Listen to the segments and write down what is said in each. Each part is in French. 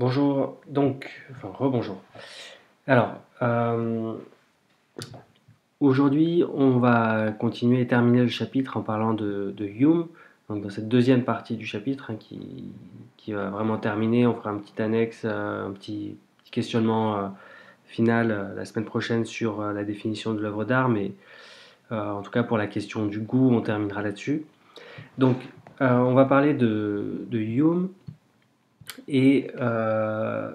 Bonjour, donc, enfin rebonjour. Alors, euh, aujourd'hui, on va continuer et terminer le chapitre en parlant de, Hume. Donc, dans cette deuxième partie du chapitre hein, qui, va vraiment terminer, on fera un petit annexe, euh, un petit, questionnement euh, final la semaine prochaine sur la définition de l'œuvre d'art, mais en tout cas pour la question du goût, on terminera là-dessus. Donc, on va parler de Hume et, euh,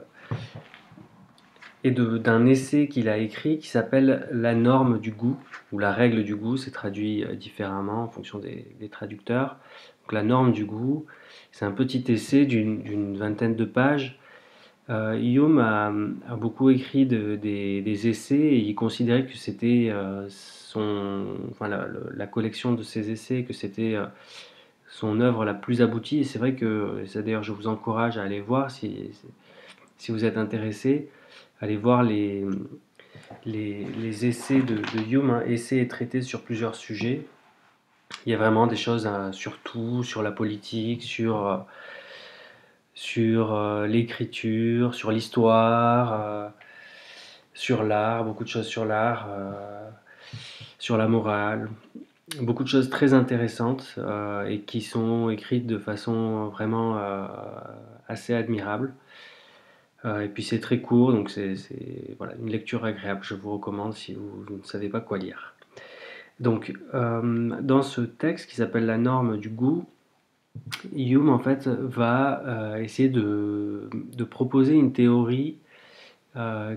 d'un essai qu'il a écrit qui s'appelle La norme du goût, ou la règle du goût, c'est traduit euh, différemment en fonction des, traducteurs. Donc, la norme du goût, c'est un petit essai d'une vingtaine de pages. Euh, a, beaucoup écrit des, essais et il considérait que c'était son, enfin, la, collection de ses essais, que c'était son œuvre la plus aboutie. Et c'est vrai que, d'ailleurs, je vous encourage à aller voir si, si vous êtes intéressé, allez voir les, les, essais de, Hume, hein, essais et traités sur plusieurs sujets. Il y a vraiment des choses hein, sur tout, sur la politique, sur, euh, sur euh, l'écriture, sur l'histoire, euh, sur l'art, beaucoup de choses sur l'art, sur la morale beaucoup de choses très intéressantes euh, et qui sont écrites de façon vraiment euh, assez admirable. Euh, et puis c'est très court, donc c'est voilà, une lecture agréable. Je vous recommande si vous, ne savez pas quoi lire. Donc dans ce texte qui s'appelle La norme du goût, Hume en fait va essayer de, de, proposer une théorie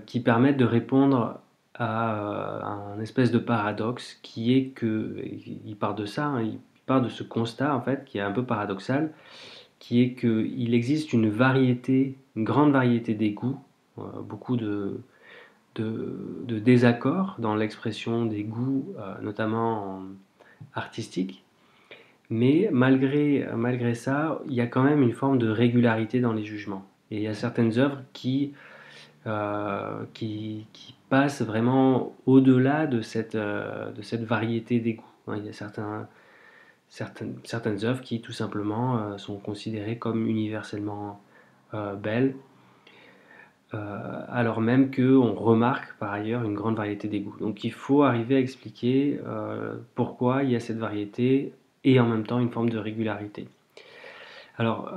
qui permette de répondre à euh, un espèce de paradoxe qui est que, il part de ça, hein, il part de ce constat en fait qui est un peu paradoxal, qui est qu'il existe une variété, une grande variété des goûts, euh, beaucoup de, de, désaccords dans l'expression des goûts, euh, notamment artistiques. Mais malgré, malgré ça, il y a quand même une forme de régularité dans les jugements. Et il y a certaines œuvres qui, qui, qui passe vraiment au-delà de cette, euh, de cette variété des goûts. Il y a certaines, certaines œuvres qui tout simplement euh, sont considérées comme universellement euh, belles, alors même qu'on remarque par ailleurs une grande variété des goûts. Donc il faut arriver à expliquer pourquoi il y a cette variété et en même temps une forme de régularité. Alors,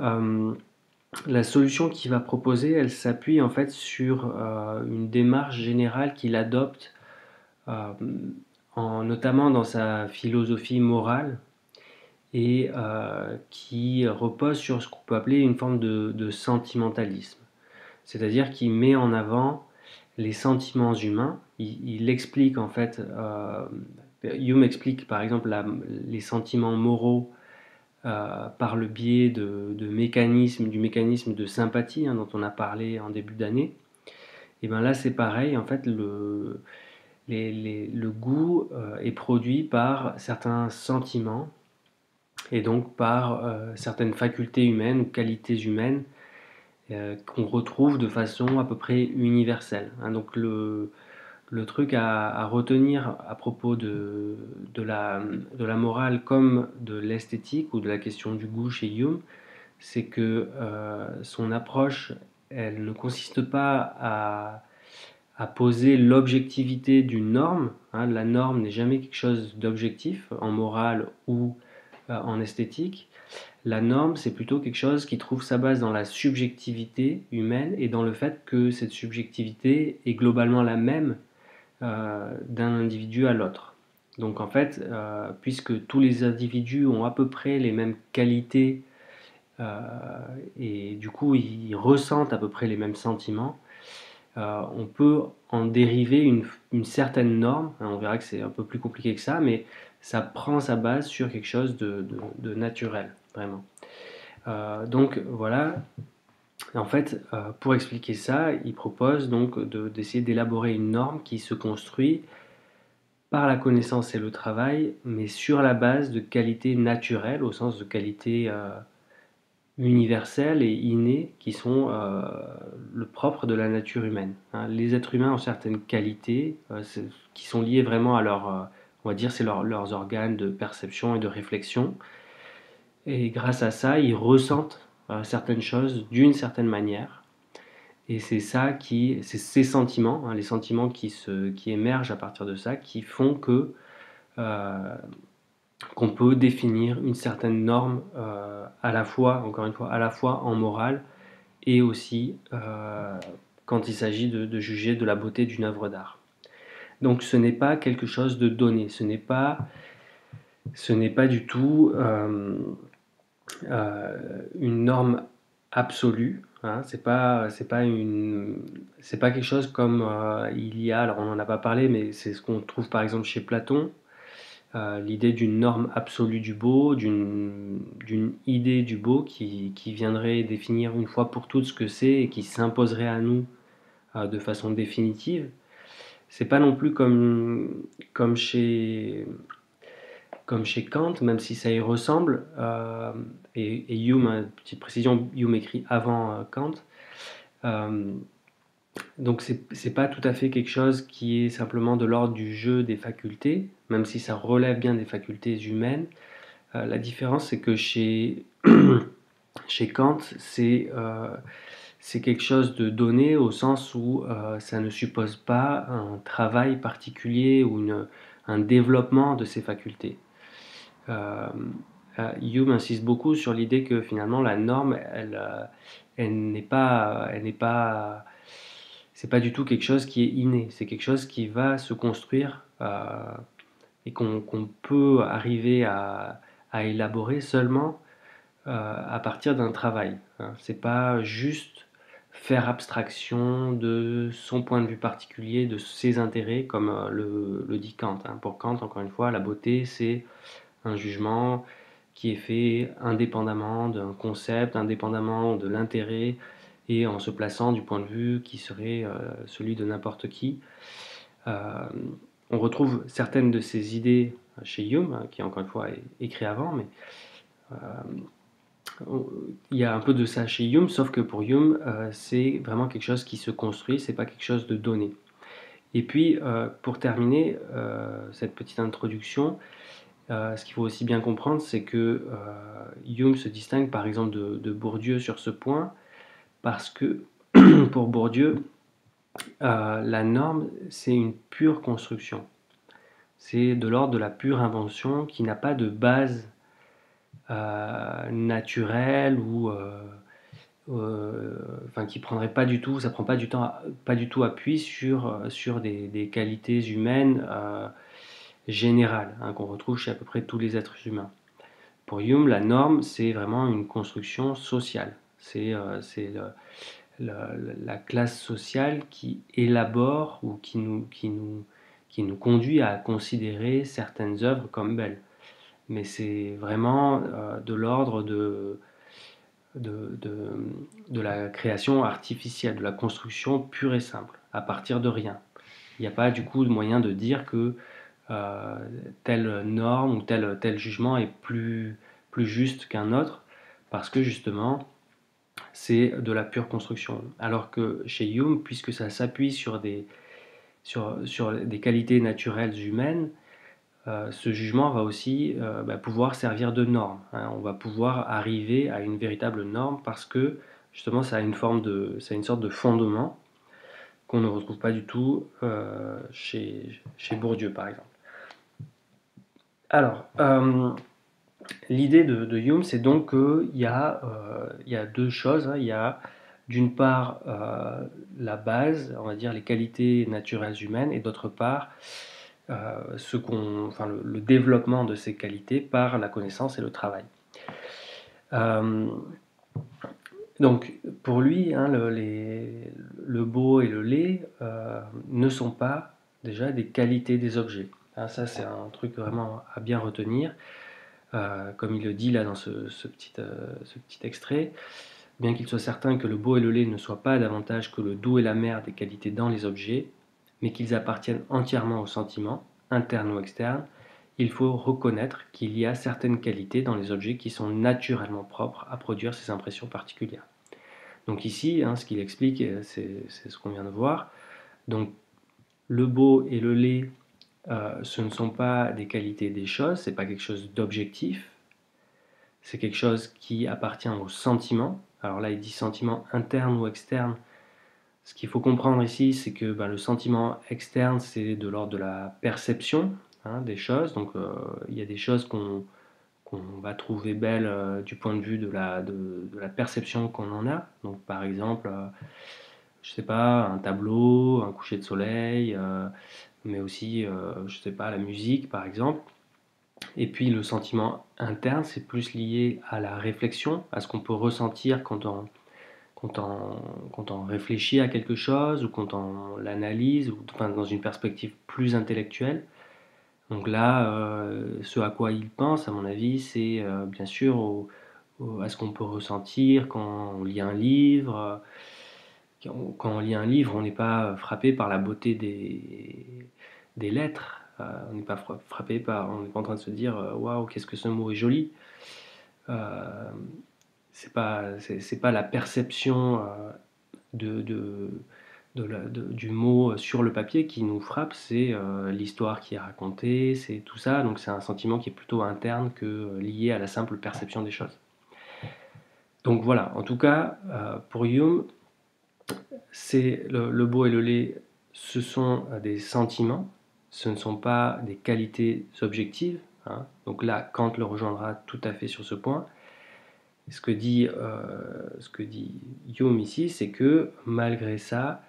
la solution qu'il va proposer, elle s'appuie en fait sur euh, une démarche générale qu'il adopte, euh, notamment dans sa philosophie morale, et euh, qui repose sur ce qu'on peut appeler une forme de, sentimentalisme. C'est-à-dire qu'il met en avant les sentiments humains. Il, explique en fait, Hume explique par exemple les sentiments moraux euh, par le biais de, mécanismes, du mécanisme de sympathie hein, dont on a parlé en début d'année, et bien là c'est pareil, en fait le, le goût euh, est produit par certains sentiments et donc par euh, certaines facultés humaines ou qualités humaines qu'on retrouve de façon à peu près universelle. Hein. donc le, le truc à, retenir à propos de, la, morale comme de l'esthétique ou de la question du goût chez Hume, c'est que euh, son approche, elle ne consiste pas à, poser l'objectivité d'une norme. Hein. la norme n'est jamais quelque chose d'objectif en morale ou euh, en esthétique. La norme, c'est plutôt quelque chose qui trouve sa base dans la subjectivité humaine et dans le fait que cette subjectivité est globalement la même d'un individu à l'autre. Donc en fait, euh, puisque tous les individus ont à peu près les mêmes qualités euh, et du coup ils ressentent à peu près les mêmes sentiments, on peut en dériver une, certaine norme. On verra que c'est un peu plus compliqué que ça, mais ça prend sa base sur quelque chose de, naturel, vraiment. donc voilà, en fait, euh, pour expliquer ça, il propose donc d'essayer d'élaborer une norme qui se construit par la connaissance et le travail, mais sur la base de qualités naturelles, au sens de qualités euh, universelles et innées, qui sont euh, le propre de la nature humaine. Hein. Les êtres humains ont certaines qualités qui sont liées vraiment à leur, on va dire, c'est leurs organes de perception et de réflexion. Et grâce à ça, ils ressentent certaines choses d'une certaine manière. Et c'est ça qui, c'est ces sentiments, hein, les sentiments qui, se, qui émergent à partir de ça, qui font que euh, qu'on peut définir une certaine norme euh, à la fois, encore une fois, à la fois en morale et aussi euh, quand il s'agit de, juger de la beauté d'une œuvre d'art. Donc ce n'est pas quelque chose de donné, ce n'est pas, ce n'est pas du tout une norme absolue, Hein, c'est pas, c'est pas une, c'est pas quelque chose comme euh, il y a. Alors on n'en a pas parlé, mais c'est ce qu'on trouve par exemple chez Platon. Euh, l'idée d'une norme absolue du beau, d'une, d'une idée du beau qui, qui, viendrait définir une fois pour toutes ce que c'est et qui s'imposerait à nous euh, de façon définitive. C'est pas non plus comme, comme chez comme chez Kant, même si ça y ressemble, euh, et, Hume, hein, petite précision, Hume écrit avant euh, Kant, euh, donc c'est pas tout à fait quelque chose qui est simplement de l'ordre du jeu des facultés, même si ça relève bien des facultés humaines. la différence, c'est que chez, chez Kant, c'est c'est quelque chose de donné au sens où ça ne suppose pas un travail particulier ou une, un développement de ces facultés. Euh, euh, Hume insiste beaucoup sur l'idée que finalement la norme, elle, euh, n'est pas, elle n'est pas, c'est pas du tout quelque chose qui est inné, c'est quelque chose qui va se construire et qu'on peut arriver à, élaborer seulement à partir d'un travail. Hein. C'est pas juste faire abstraction de son point de vue particulier, de ses intérêts, comme le, le dit Kant. Hein. Pour Kant, encore une fois, la beauté, c'est un jugement qui est fait indépendamment d'un concept, indépendamment de l'intérêt et en se plaçant du point de vue qui serait euh, celui de n'importe qui. Euh, on retrouve certaines de ces idées chez Hume, hein, qui encore une fois est écrit avant, mais euh, il y a un peu de ça chez Hume, sauf que pour Hume, c'est vraiment quelque chose qui se construit, c'est pas quelque chose de donné. Et puis, pour terminer cette petite introduction, euh, ce qu'il faut aussi bien comprendre, c'est que euh, Hume se distingue par exemple de, Bourdieu sur ce point, parce que pour Bourdieu, euh, la norme, c'est une pure construction. C'est de l'ordre de la pure invention qui n'a pas de base naturelle ou enfin qui prendrait pas du tout, ça prend pas du temps, pas du tout appui sur sur des qualités humaines générale hein, qu'on retrouve chez à peu près tous les êtres humains. Pour Hume, la norme, c'est vraiment une construction sociale. C'est euh, la classe sociale qui élabore ou qui nous, qui, nous, qui nous conduit à considérer certaines œuvres comme belles. Mais c'est vraiment euh, de l'ordre de, de, de, de, la création artificielle, de la construction pure et simple, à partir de rien. Il n'y a pas du coup de moyen de dire que euh, telle norme ou tel, tel jugement est plus, plus juste qu'un autre, parce que justement, c'est de la pure construction. Alors que chez Hume, puisque ça s'appuie sur des, sur, sur des qualités naturelles humaines, euh, ce jugement va aussi euh, bah, pouvoir servir de norme. Hein. On va pouvoir arriver à une véritable norme parce que justement ça a une forme de, une sorte de fondement qu'on ne retrouve pas du tout chez, chez Bourdieu par exemple. Alors, euh, l'idée de, Hume, c'est donc qu'il y, a, euh, y a deux choses. Hein. Il y a d'une part euh, la base, on va dire les qualités naturelles humaines, et d'autre part ce enfin, le, développement de ces qualités par la connaissance et le travail. donc pour lui, hein, le, le, beau et le laid ne sont pas déjà des qualités des objets. Ah, ça, c'est un truc vraiment à bien retenir. Euh, comme il le dit là dans ce, petit, euh, ce petit extrait, bien qu'il soit certain que le beau et le laid ne soient pas davantage que le doux et la mer des qualités dans les objets, mais qu'ils appartiennent entièrement aux sentiments, internes ou externes, il faut reconnaître qu'il y a certaines qualités dans les objets qui sont naturellement propres à produire ces impressions particulières. Donc ici, hein, ce qu'il explique, euh, c'est ce qu'on vient de voir. Donc le beau et le laid euh, ce ne sont pas des qualités des choses, c'est pas quelque chose d'objectif, c'est quelque chose qui appartient au sentiment. Alors là, il dit sentiment interne ou externe. Ce qu'il faut comprendre ici, c'est que ben, le sentiment externe, c'est de l'ordre de la perception hein, des choses. Donc il y a des choses qu'on va trouver belles du point de vue de la, de, la perception qu'on en a. Donc par exemple, je sais pas, un tableau, un coucher de soleil, mais aussi, je sais pas, la musique par exemple. Et puis le sentiment interne, c'est plus lié à la réflexion, à ce qu'on peut ressentir quand on, quand on, quand on réfléchit à quelque chose ou quand on l'analyse, ou enfin, dans une perspective plus intellectuelle. Donc là, euh, ce à quoi il pense, à mon avis, c'est euh, bien sûr à ce qu'on peut ressentir quand on lit un livre. Quand on lit un livre, on n'est pas frappé par la beauté des, lettres, euh, on n'est pas frappé par, on n'est pas en train de se dire euh, waouh, qu'est-ce que ce mot est joli. Euh, c'est pas, c'est pas la perception de, de, du mot sur le papier qui nous frappe, c'est l'histoire qui est racontée, c'est tout ça. Donc c'est un sentiment qui est plutôt interne que lié à la simple perception des choses. Donc voilà, en tout cas, pour Hume, c'est le, beau et le laid, ce sont des sentiments ce ne sont pas des qualités objectives. Hein. Donc là, Kant le rejoindra tout à fait sur ce point. Ce que dit, euh, ce que dit Hume ici, c'est que malgré ça,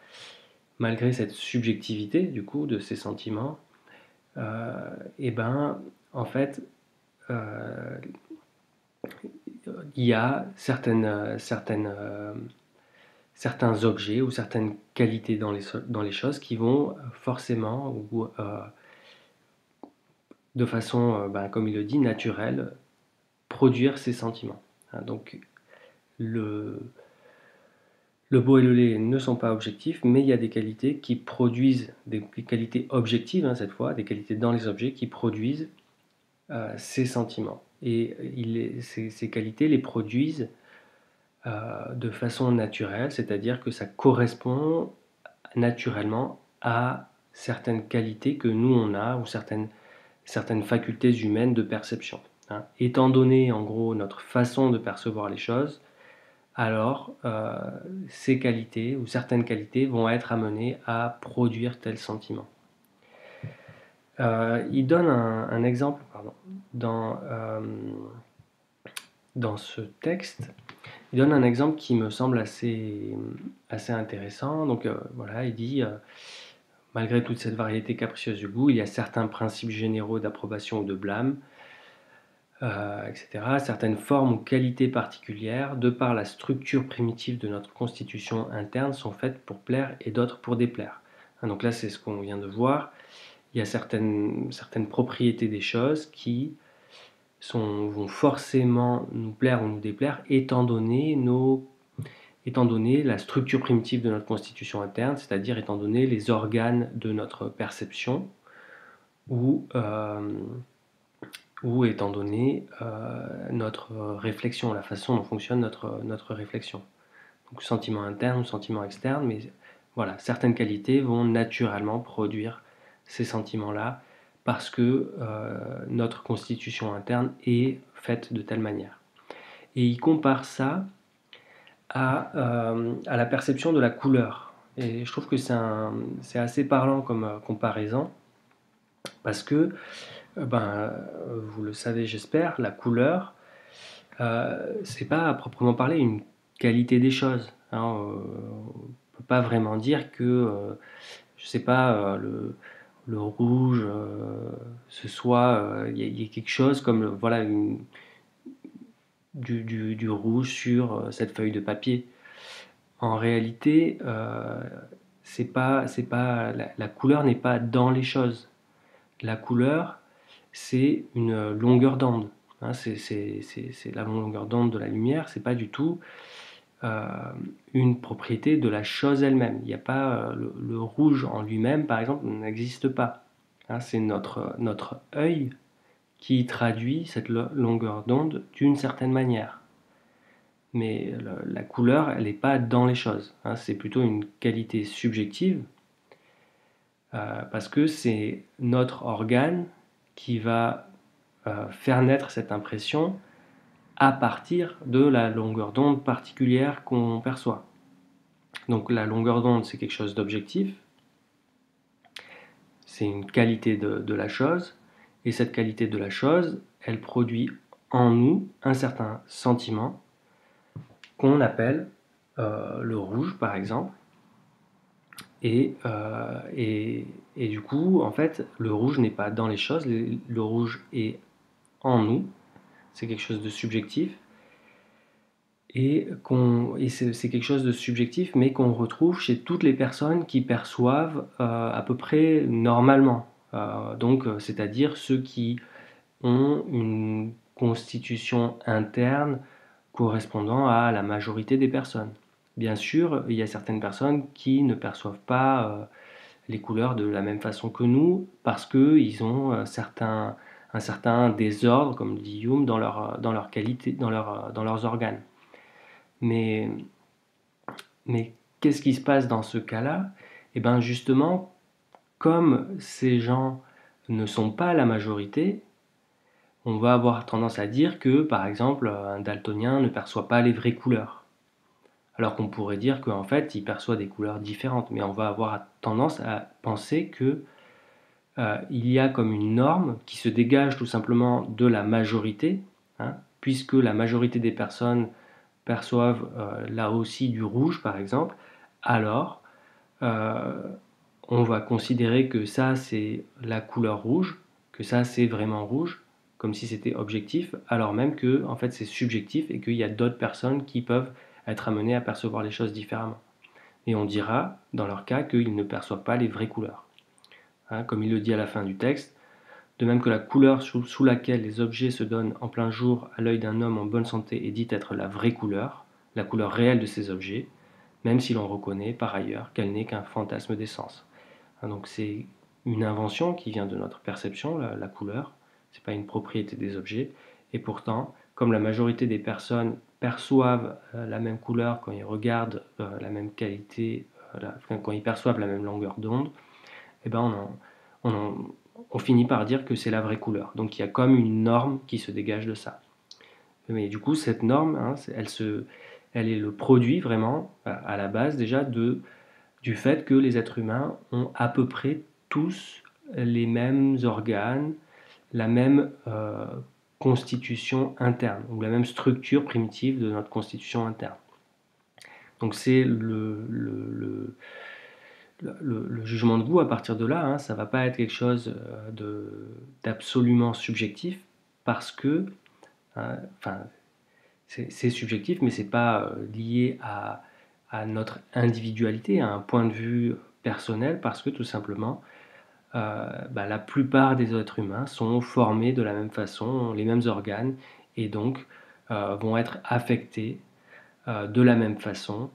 malgré cette subjectivité du coup de ces sentiments, euh, eh ben, en fait, euh, il y a certaines, certaines certains objets ou certaines qualités dans les, dans les choses qui vont forcément ou euh, de façon, euh, ben, comme il le dit, naturelle, produire ces sentiments. Hein, donc le, le beau et le laid ne sont pas objectifs, mais il y a des qualités qui produisent, des, qualités objectives hein, cette fois, des qualités dans les objets qui produisent euh, ces sentiments. Et ces, ces, qualités les produisent euh, de façon naturelle, c'est-à-dire que ça correspond naturellement à certaines qualités que nous on a ou certaines, facultés humaines de perception. Hein. Étant donné en gros notre façon de percevoir les choses, alors euh, ces qualités ou certaines qualités vont être amenées à produire tel sentiment. Euh, il donne un, exemple dans ce texte il donne un exemple qui me semble assez, intéressant. Donc euh, voilà, il dit, euh, malgré toute cette variété capricieuse du goût, il y a certains principes généraux d'approbation ou de blâme, euh, etc. Certaines formes ou qualités particulières, de par la structure primitive de notre constitution interne, sont faites pour plaire et d'autres pour déplaire. Hein, donc là, c'est ce qu'on vient de voir. Il y a certaines propriétés des choses qui vont forcément nous plaire ou nous déplaire étant donné, nos, étant donné la structure primitive de notre constitution interne, c'est-à-dire étant donné les organes de notre perception ou, euh, étant donné euh, notre réflexion, la façon dont fonctionne notre, notre réflexion. Donc sentiment interne ou sentiment externe, mais voilà, certaines qualités vont naturellement produire ces sentiments-là parce que euh, notre constitution interne est faite de telle manière. Et il compare ça à, euh, à la perception de la couleur. Et je trouve que c'est assez parlant comme euh, comparaison, parce que, ben, vous le savez j'espère, la couleur, c'est pas à proprement parler une qualité des choses. Hein. on ne peut pas vraiment dire que, je sais pas, le, le rouge, euh, ce soit, il euh, y, a quelque chose comme voilà du, rouge sur euh, cette feuille de papier. En réalité, c'est pas, c'est pas la, couleur n'est pas dans les choses. La couleur, c'est une longueur d'onde. Hein, c'est la longueur d'onde de la lumière. C'est pas du tout une propriété de la chose elle-même. Il n'y a pas euh, le, rouge en lui-même, par exemple, n'existe pas. Hein, c'est notre, notre œil qui traduit cette longueur d'onde d'une certaine manière. Mais la couleur, elle n'est pas dans les choses. Hein, c'est plutôt une qualité subjective euh, parce que c'est notre organe qui va faire naître cette impression à partir de la longueur d'onde particulière qu'on perçoit. Donc la longueur d'onde, c'est quelque chose d'objectif, c'est une qualité de, la chose, et cette qualité de la chose, elle produit en nous un certain sentiment qu'on appelle euh, le rouge, par exemple. Euh, et, et, du coup, en fait, le rouge n'est pas dans les choses, le rouge est en nous, c'est quelque chose de subjectif, et, c'est quelque chose de subjectif, mais qu'on retrouve chez toutes les personnes qui perçoivent euh, à peu près normalement. Euh, donc, euh, c'est-à-dire ceux qui ont une constitution interne correspondant à la majorité des personnes. Bien sûr, il y a certaines personnes qui ne perçoivent pas les couleurs de la même façon que nous parce qu'ils ont certains, un certain désordre, comme dit Hume, dans leur, dans dans leurs organes. Mais, mais qu'est-ce qui se passe dans ce cas-là? Eh bien justement, comme ces gens ne sont pas la majorité, on va avoir tendance à dire que, par exemple, un daltonien ne perçoit pas les vraies couleurs. Alors qu'on pourrait dire qu'en fait, il perçoit des couleurs différentes. Mais on va avoir tendance à penser que euh, il y a comme une norme qui se dégage tout simplement de la majorité, hein, puisque la majorité des personnes perçoivent euh, là aussi du rouge, par exemple, alors euh, on va considérer que ça c'est la couleur rouge, que ça c'est vraiment rouge, comme si c'était objectif, alors même que en fait c'est subjectif et qu'il y a d'autres personnes qui peuvent être amenées à percevoir les choses différemment. Et on dira dans leur cas qu'ils ne perçoivent pas les vraies couleurs. Hein, comme il le dit à la fin du texte, de même que la couleur sous, laquelle les objets se donnent en plein jour à l'œil d'un homme en bonne santé est dite être la vraie couleur, la couleur réelle de ces objets, même si l'on reconnaît par ailleurs qu'elle n'est qu'un fantasme d'essence. Hein, donc c'est une invention qui vient de notre perception, la, couleur, ce n'est pas une propriété des objets, et pourtant, comme la majorité des personnes perçoivent euh, la même couleur quand ils regardent euh, la même qualité, euh, quand ils perçoivent la même longueur d'onde, eh ben on, on, on finit par dire que c'est la vraie couleur. Donc il y a comme une norme qui se dégage de ça. Mais du coup, cette norme, hein, elle, se, elle est le produit vraiment, à la base déjà, de, du fait que les êtres humains ont à peu près tous les mêmes organes, la même euh, constitution interne, ou la même structure primitive de notre constitution interne. Donc c'est le, le le, jugement de goût, à partir de là, hein, ça ne va pas être quelque chose euh, d'absolument subjectif parce que, hein, enfin, c'est subjectif, mais c'est pas euh, lié à, notre individualité, à un point de vue personnel, parce que tout simplement, euh, bah, la plupart des êtres humains sont formés de la même façon, ont les mêmes organes, et donc vont être affectés de la même façon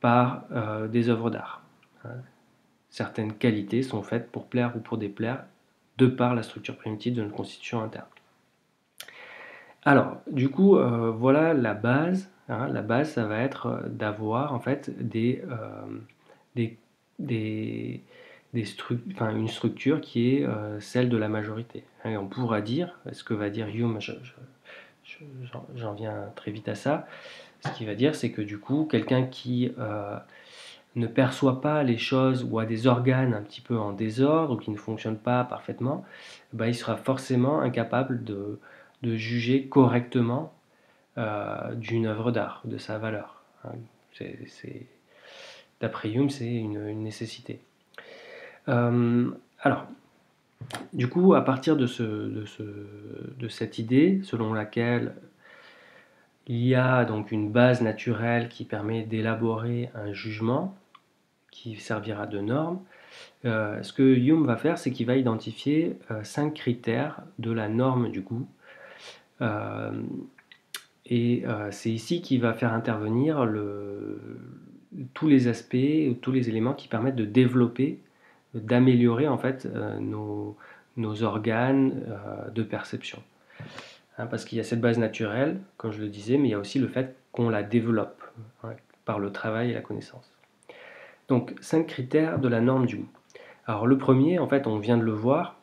par des œuvres d'art. Certaines qualités sont faites pour plaire ou pour déplaire de par la structure primitive de notre constitution interne. Alors, du coup, euh, voilà la base. Hein. la base, ça va être euh, d'avoir en fait des, euh, une structure qui est celle de la majorité. Et on pourra dire, ce que va dire Hume, j'en viens très vite à ça, ce qu'il va dire, c'est que du coup, quelqu'un qui ne perçoit pas les choses ou a des organes un petit peu en désordre ou qui ne fonctionnent pas parfaitement, ben, il sera forcément incapable de, juger correctement euh, d'une œuvre d'art, de sa valeur. Hein. D'après Hume, c'est une, nécessité. Euh, alors, du coup, à partir de, ce, de, de cette idée selon laquelle il y a donc une base naturelle qui permet d'élaborer un jugement qui servira de norme. Euh, ce que Hume va faire, c'est qu'il va identifier euh, cinq critères de la norme du goût. Euh, et c'est ici qu'il va faire intervenir tous les aspects, tous les éléments qui permettent de développer, d'améliorer en fait nos, organes de perception. Hein, parce qu'il y a cette base naturelle, comme je le disais, mais il y a aussi le fait qu'on la développe hein, par le travail et la connaissance. Donc, cinq critères de la norme du goût. Alors, le premier, en fait, on vient de le voir,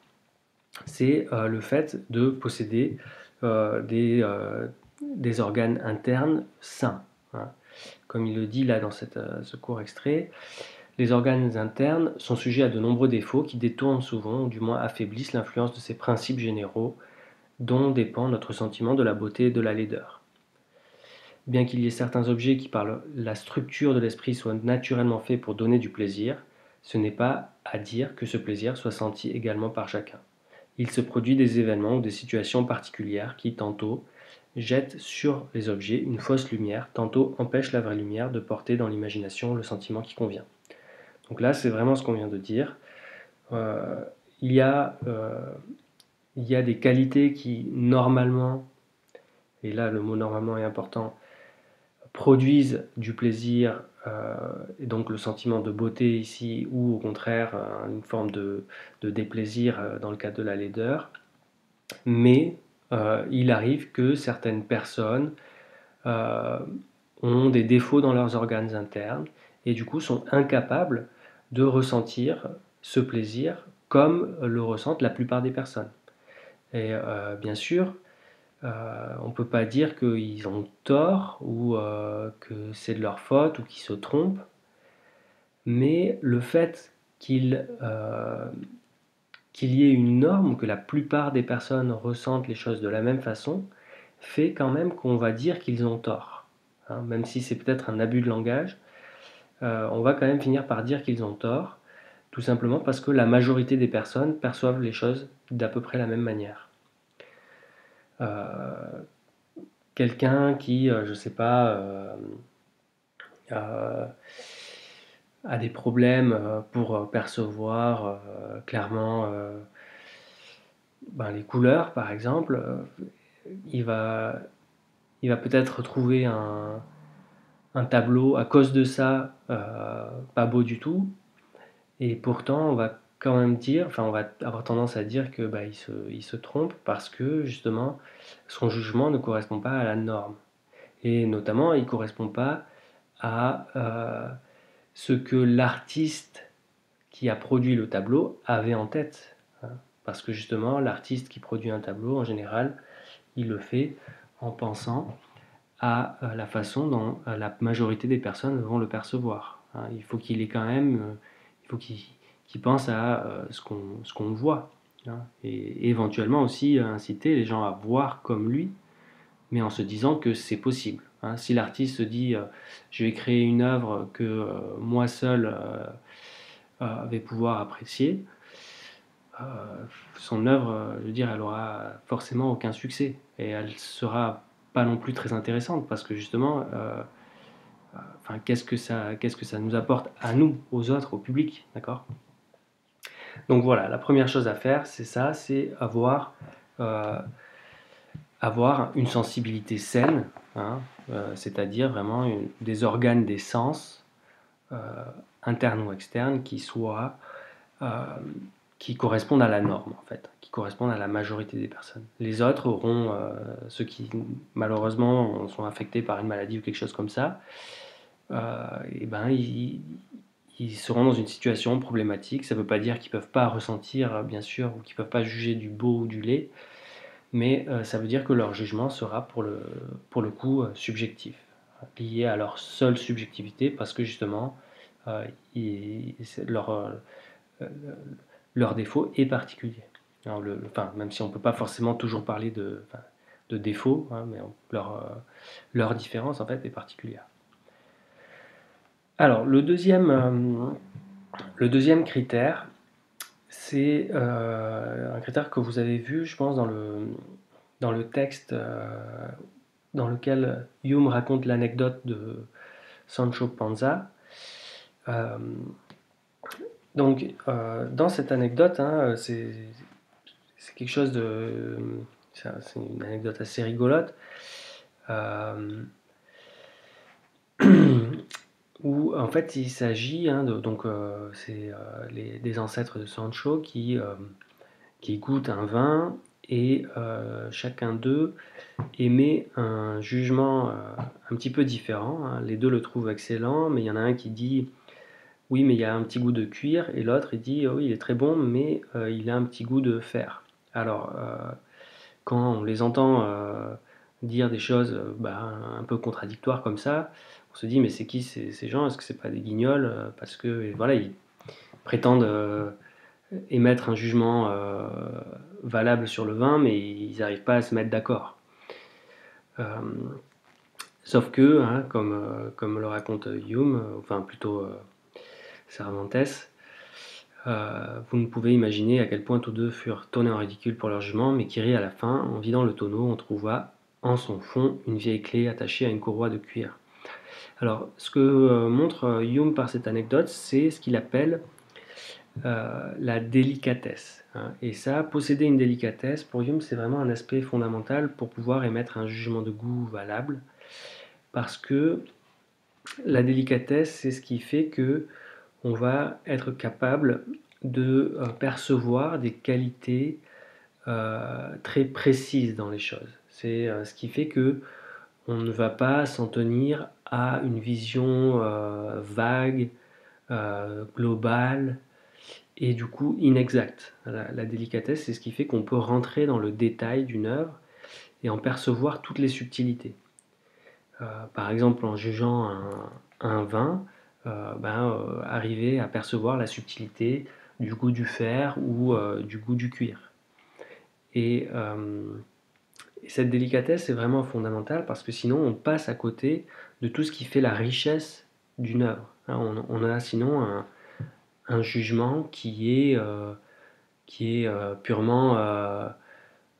c'est euh, le fait de posséder euh, des, euh, des, organes internes sains. Hein. comme il le dit là dans ce court extrait, les organes internes sont sujets à de nombreux défauts qui détournent souvent, ou du moins affaiblissent l'influence de ces principes généraux dont dépend notre sentiment de la beauté et de la laideur. Bien qu'il y ait certains objets qui, par la structure de l'esprit, soient naturellement faits pour donner du plaisir, ce n'est pas à dire que ce plaisir soit senti également par chacun. Il se produit des événements ou des situations particulières qui, tantôt, jettent sur les objets une fausse lumière, tantôt empêchent la vraie lumière de porter dans l'imagination le sentiment qui convient. Donc là, c'est vraiment ce qu'on vient de dire. Euh, il, y a, euh, il y a des qualités qui, normalement, et là le mot normalement est important, produisent du plaisir, euh, et donc le sentiment de beauté ici, ou au contraire une forme de, de déplaisir dans le cas de la laideur. Mais il arrive que certaines personnes ont des défauts dans leurs organes internes et du coup sont incapables de ressentir ce plaisir comme le ressentent la plupart des personnes. Et euh, bien sûr, euh, on ne peut pas dire qu'ils ont tort ou euh, que c'est de leur faute ou qu'ils se trompent, mais le fait qu'il y ait une norme, que la plupart des personnes ressentent les choses de la même façon, fait quand même qu'on va dire qu'ils ont tort. Hein, même si c'est peut-être un abus de langage, on va quand même finir par dire qu'ils ont tort, tout simplement parce que la majorité des personnes perçoivent les choses d'à peu près la même manière. Euh, quelqu'un qui, euh, je ne sais pas, a des problèmes pour percevoir clairement ben, les couleurs, par exemple, il va, il va peut-être trouver un, un tableau à cause de ça euh, pas beau du tout. Et pourtant, on va quand même dire, enfin, on va avoir tendance à dire que bah, il, se, trompe parce que justement, son jugement ne correspond pas à la norme. Et notamment, il ne correspond pas à euh, ce que l'artiste qui a produit le tableau avait en tête. Hein. Parce que justement, l'artiste qui produit un tableau, en général, il le fait en pensant à euh, la façon dont euh, la majorité des personnes vont le percevoir. Hein. Il faut qu'il ait quand même, il faut qu'il pense à ce qu'on voit. Hein. Et éventuellement aussi inciter les gens à voir comme lui, mais en se disant que c'est possible. Hein. Si l'artiste se dit je vais créer une œuvre que moi seul vais pouvoir apprécier, son œuvre, je veux dire, elle aura forcément aucun succès et elle sera pas non plus très intéressante parce que justement, euh, euh, qu'est-ce que ça, nous apporte à nous, aux autres, au public, d'accord? Donc voilà, la première chose à faire, c'est ça, c'est avoir, euh, une sensibilité saine, hein, c'est-à-dire vraiment des organes des sens, internes ou externes, qui soient qui correspondent à la norme en fait, qui correspondent à la majorité des personnes. Les autres auront, euh, ceux qui malheureusement sont affectés par une maladie ou quelque chose comme ça, euh, et ben ils, seront dans une situation problématique. Ça ne veut pas dire qu'ils ne peuvent pas ressentir bien sûr ou qu'ils ne peuvent pas juger du beau ou du laid, mais euh, ça veut dire que leur jugement sera pour le, pour le coup subjectif, lié à leur seule subjectivité parce que justement leur leur défaut est particulier. Enfin, même si on ne peut pas forcément toujours parler de, de défaut, hein, mais leur, euh, leur différence en fait est particulière. Alors le deuxième, euh, le deuxième critère, c'est euh, un critère que vous avez vu, je pense, dans le, texte dans lequel Hume raconte l'anecdote de Sancho Panza. Donc, euh, dans cette anecdote, hein, c'est quelque chose de. C'est une anecdote assez rigolote. Euh, où en fait il s'agit, hein, donc euh, c'est des ancêtres de Sancho qui, qui goûtent un vin et chacun d'eux émet un jugement un petit peu différent. Hein. Les deux le trouvent excellent, mais il y en a un qui dit oui, mais il y a un petit goût de cuir, et l'autre, il dit, oui, il est très bon, mais euh, il a un petit goût de fer. Alors, euh, quand on les entend euh, dire des choses bah, un peu contradictoires comme ça, on se dit mais c'est qui ces, gens? Est-ce que c'est pas des guignols? Parce que voilà, ils prétendent émettre un jugement valable sur le vin, mais ils n'arrivent pas à se mettre d'accord. sauf que, hein, comme, comme le raconte Hume, enfin plutôt Cervantes, euh, vous ne pouvez imaginer à quel point tous deux furent tournés en ridicule pour leur jugement, mais qui rit à la fin, en vidant le tonneau, on trouva en son fond une vieille clé attachée à une courroie de cuir. Alors, ce que euh, montre euh, Hume par cette anecdote, c'est ce qu'il appelle la délicatesse. Hein. Et ça, posséder une délicatesse, pour Hume, c'est vraiment un aspect fondamental pour pouvoir émettre un jugement de goût valable, parce que la délicatesse, c'est ce qui fait que on va être capable de euh, percevoir des qualités euh, très précises dans les choses. C'est euh, ce qui fait que on ne va pas s'en tenir à une vision vague, globale et du coup inexacte. La, délicatesse, c'est ce qui fait qu'on peut rentrer dans le détail d'une œuvre et en percevoir toutes les subtilités. par exemple, en jugeant un vin, euh, ben, euh, arriver à percevoir la subtilité du goût du fer ou euh, du goût du cuir. Cette délicatesse est vraiment fondamentale parce que sinon on passe à côté de tout ce qui fait la richesse d'une œuvre. Hein, on, a sinon un, jugement qui est, qui est purement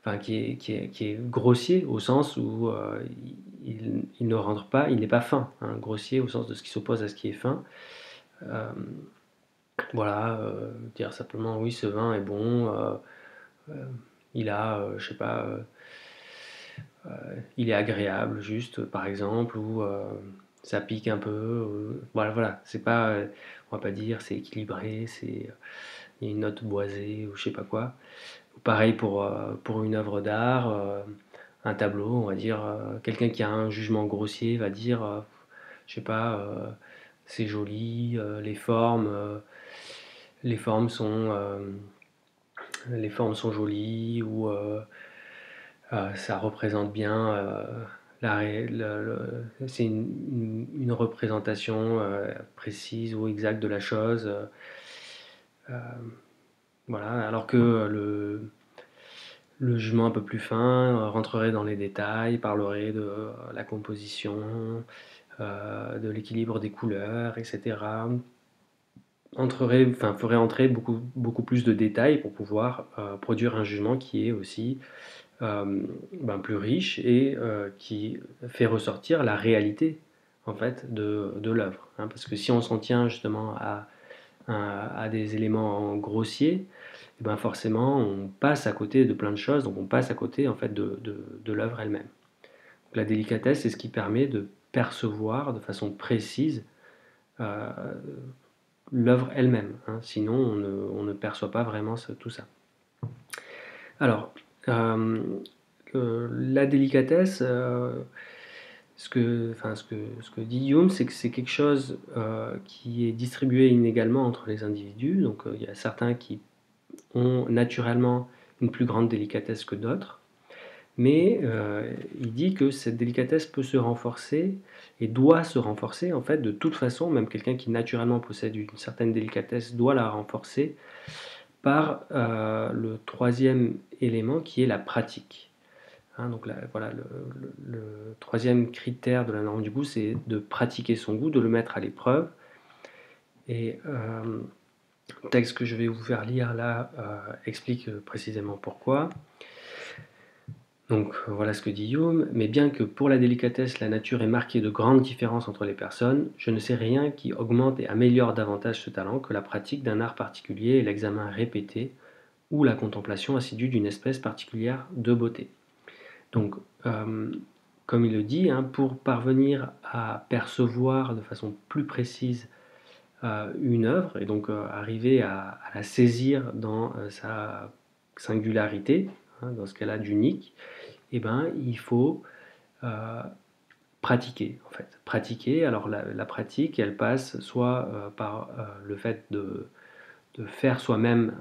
Enfin, qui, est, qui, est, grossier au sens où il, ne rentre pas, il n'est pas fin, hein, grossier au sens de ce qui s'oppose à ce qui est fin. Euh, voilà, euh, dire simplement oui, ce vin est bon, euh, il a, je sais pas, il est agréable, juste par exemple, ou ça pique un peu. voilà, voilà, c'est pas, on va pas dire c'est équilibré, c'est une note boisée ou je sais pas quoi. Pareil pour, pour une œuvre d'art un tableau, on va dire, euh, quelqu'un qui a un jugement grossier va dire, euh, je sais pas, euh, c'est joli, les formes, les formes sont, les formes sont jolies ou ça représente bien la, c'est une, représentation précise ou exacte de la chose. voilà, alors que le, le jugement un peu plus fin euh, rentrerait dans les détails, parlerait de euh, la composition, euh, de l'équilibre des couleurs, etc. Entrerait, enfin, ferait entrer beaucoup, beaucoup plus de détails pour pouvoir produire un jugement qui est aussi ben, plus riche et qui fait ressortir la réalité en fait de, l'œuvre. Hein. parce que si on s'en tient justement à, à des éléments grossiers, eh ben forcément on passe à côté de plein de choses, donc on passe à côté en fait de, l'œuvre elle-même. La délicatesse, c'est ce qui permet de percevoir de façon précise euh, l'œuvre elle-même. Hein. Sinon, on ne, on perçoit pas vraiment tout ça. Alors, euh, la délicatesse, euh, ce, que, enfin, ce, que, ce que dit Hume, c'est que c'est quelque chose qui est distribué inégalement entre les individus. Donc, il y a certains qui ont naturellement une plus grande délicatesse que d'autres. Mais euh, il dit que cette délicatesse peut se renforcer et doit se renforcer en fait de toute façon, même quelqu'un qui naturellement possède une certaine délicatesse doit la renforcer par euh, le troisième élément qui est la pratique. Hein, donc voilà, le, troisième critère de la norme du goût, c'est de pratiquer son goût, de le mettre à l'épreuve. Et euh, le texte que je vais vous faire lire là euh, explique précisément pourquoi. Donc voilà ce que dit Hume, mais bien que pour la délicatesse la nature est marquée de grandes différences entre les personnes, je ne sais rien qui augmente et améliore davantage ce talent que la pratique d'un art particulier et l'examen répété ou la contemplation assidue d'une espèce particulière de beauté. Donc, euh, comme il le dit, hein, pour parvenir à percevoir de façon plus précise une œuvre et donc euh, arriver à, la saisir dans euh, sa singularité, hein, dans ce qu'elle a d'unique, eh ben, il faut euh, pratiquer en fait. Pratiquer, alors la, pratique, elle passe soit par le fait de, de faire soi-même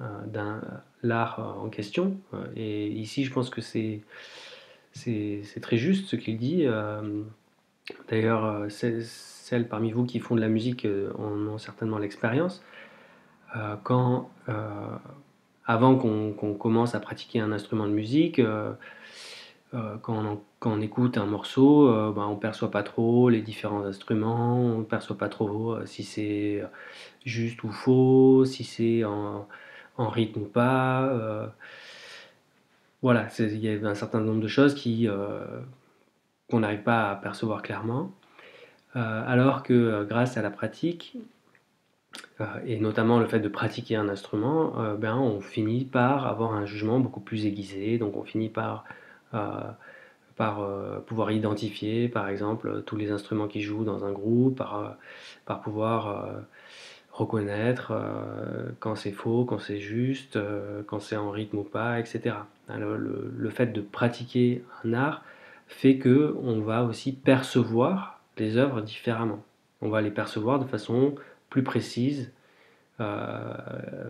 l'art en question, et ici je pense que c'est c'est très juste ce qu'il dit. D'ailleurs, celles parmi vous qui font de la musique en ont certainement l'expérience. quand, avant qu'on commence à pratiquer un instrument de musique, quand on, écoute un morceau, ben, on ne perçoit pas trop les différents instruments, on ne perçoit pas trop si c'est juste ou faux, si c'est en, en, rythme ou pas. voilà, il y a un certain nombre de choses qu'on n'arrive pas à percevoir clairement. Euh, alors que euh, grâce à la pratique, euh, et notamment le fait de pratiquer un instrument, ben, on finit par avoir un jugement beaucoup plus aiguisé, donc on finit par, par pouvoir identifier par exemple tous les instruments qui jouent dans un groupe, par, par pouvoir reconnaître quand c'est faux, quand c'est juste, quand c'est en rythme ou pas, etc. Alors, le, le, fait de pratiquer un art fait que on va aussi percevoir les œuvres différemment. On va les percevoir de façon plus précise, euh,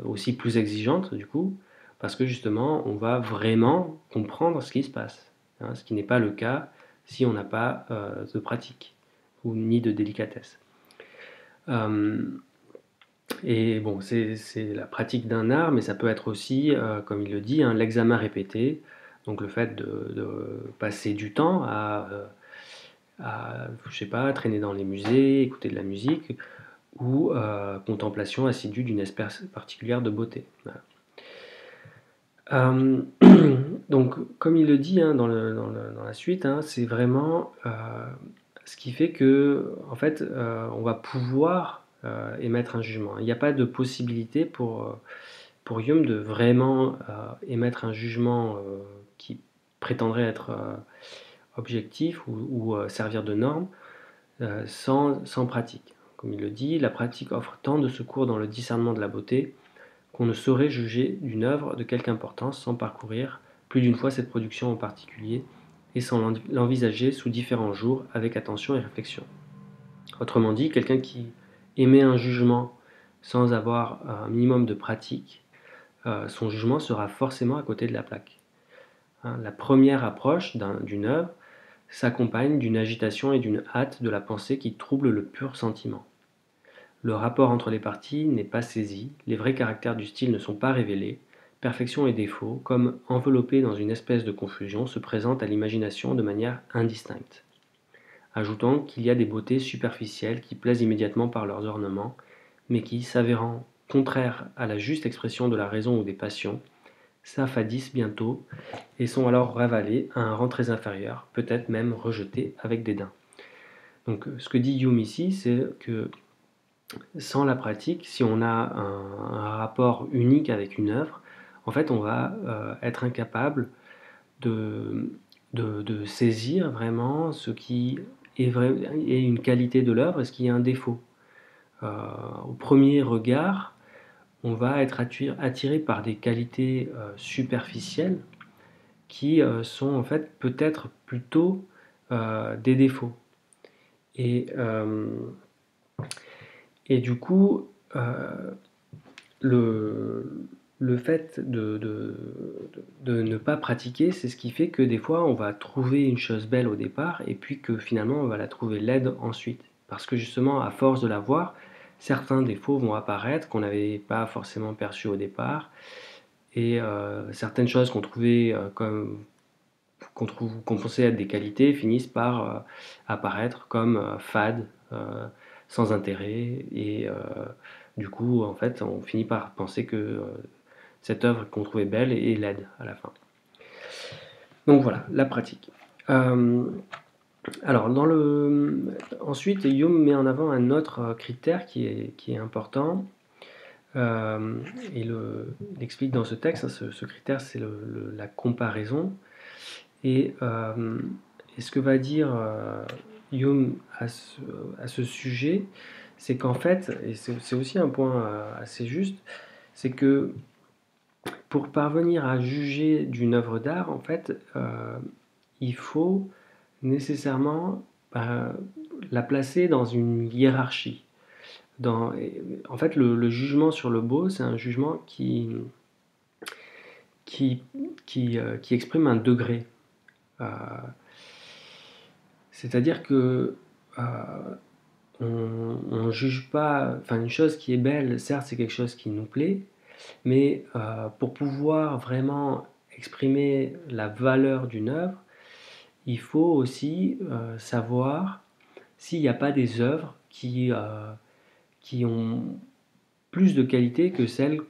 aussi plus exigeante du coup, parce que justement on va vraiment comprendre ce qui se passe, hein, ce qui n'est pas le cas si on n'a pas euh, de pratique ou ni de délicatesse. Euh, et bon, c'est la pratique d'un art, mais ça peut être aussi, comme il le dit, hein, l'examen répété, donc le fait de, passer du temps à, euh, je sais pas, traîner dans les musées, écouter de la musique, ou euh, contemplation assidue d'une espèce particulière de beauté. Euh, donc, comme il le dit hein, dans, la suite, hein, c'est vraiment ce qui fait que, en fait, on va pouvoir émettre un jugement. Il n'y a pas de possibilité pour, pour Hume de vraiment émettre un jugement qui prétendrait être euh, objectif ou, euh, servir de norme euh, sans, sans pratique. Comme il le dit, la pratique offre tant de secours dans le discernement de la beauté qu'on ne saurait juger d'une œuvre de quelque importance sans parcourir plus d'une fois cette production en particulier et sans l'envisager sous différents jours avec attention et réflexion. Autrement dit, quelqu'un qui émet un jugement sans avoir un minimum de pratique, son jugement sera forcément à côté de la plaque. Hein, la première approche d'une œuvre s'accompagne d'une agitation et d'une hâte de la pensée qui trouble le pur sentiment. Le rapport entre les parties n'est pas saisi, les vrais caractères du style ne sont pas révélés, perfection et défaut, comme enveloppés dans une espèce de confusion, se présentent à l'imagination de manière indistincte. Ajoutons qu'il y a des beautés superficielles qui plaisent immédiatement par leurs ornements, mais qui, s'avérant contraires à la juste expression de la raison ou des passions, s'affadissent bientôt et sont alors ravalés à un rang très inférieur, peut-être même rejetés avec dédain. Donc ce que dit Hume ici, c'est que sans la pratique, si on a un, rapport unique avec une œuvre, en fait on va euh, être incapable de, saisir vraiment ce qui est, une qualité de l'œuvre et ce qui est un défaut. Euh, au premier regard, on va être attiré par des qualités euh, superficielles qui sont en fait peut-être plutôt des défauts. Et, et du coup, le, le fait de, de, ne pas pratiquer, c'est ce qui fait que des fois on va trouver une chose belle au départ et puis que finalement on va la trouver laide ensuite. Parce que justement, à force de la voir, certains défauts vont apparaître qu'on n'avait pas forcément perçus au départ. Et euh, certaines choses qu'on trouvait euh, comme qu'on pensait être des qualités finissent par euh, apparaître comme fades, sans intérêt et du coup en fait on finit par penser que cette œuvre qu'on trouvait belle est laide à la fin. Donc voilà, la pratique. Alors, dans le... ensuite, Hume met en avant un autre euh, critère qui est, qui est important. Euh, il, explique dans ce texte, hein, ce, critère, c'est la comparaison. Et, euh, ce que va dire À ce, sujet, c'est qu'en fait, et c'est aussi un point assez juste, c'est que pour parvenir à juger d'une œuvre d'art, en fait, il faut nécessairement bah, la placer dans une hiérarchie. En fait, le, jugement sur le beau, c'est un jugement qui, qui, qui, euh, exprime un degré. C'est-à-dire que euh, on, on juge pas. Enfin, une chose qui est belle, certes, c'est quelque chose qui nous plaît, mais euh, pour pouvoir vraiment exprimer la valeur d'une œuvre, il faut aussi euh, savoir s'il n'y a pas des œuvres qui, qui ont plus de qualité que celles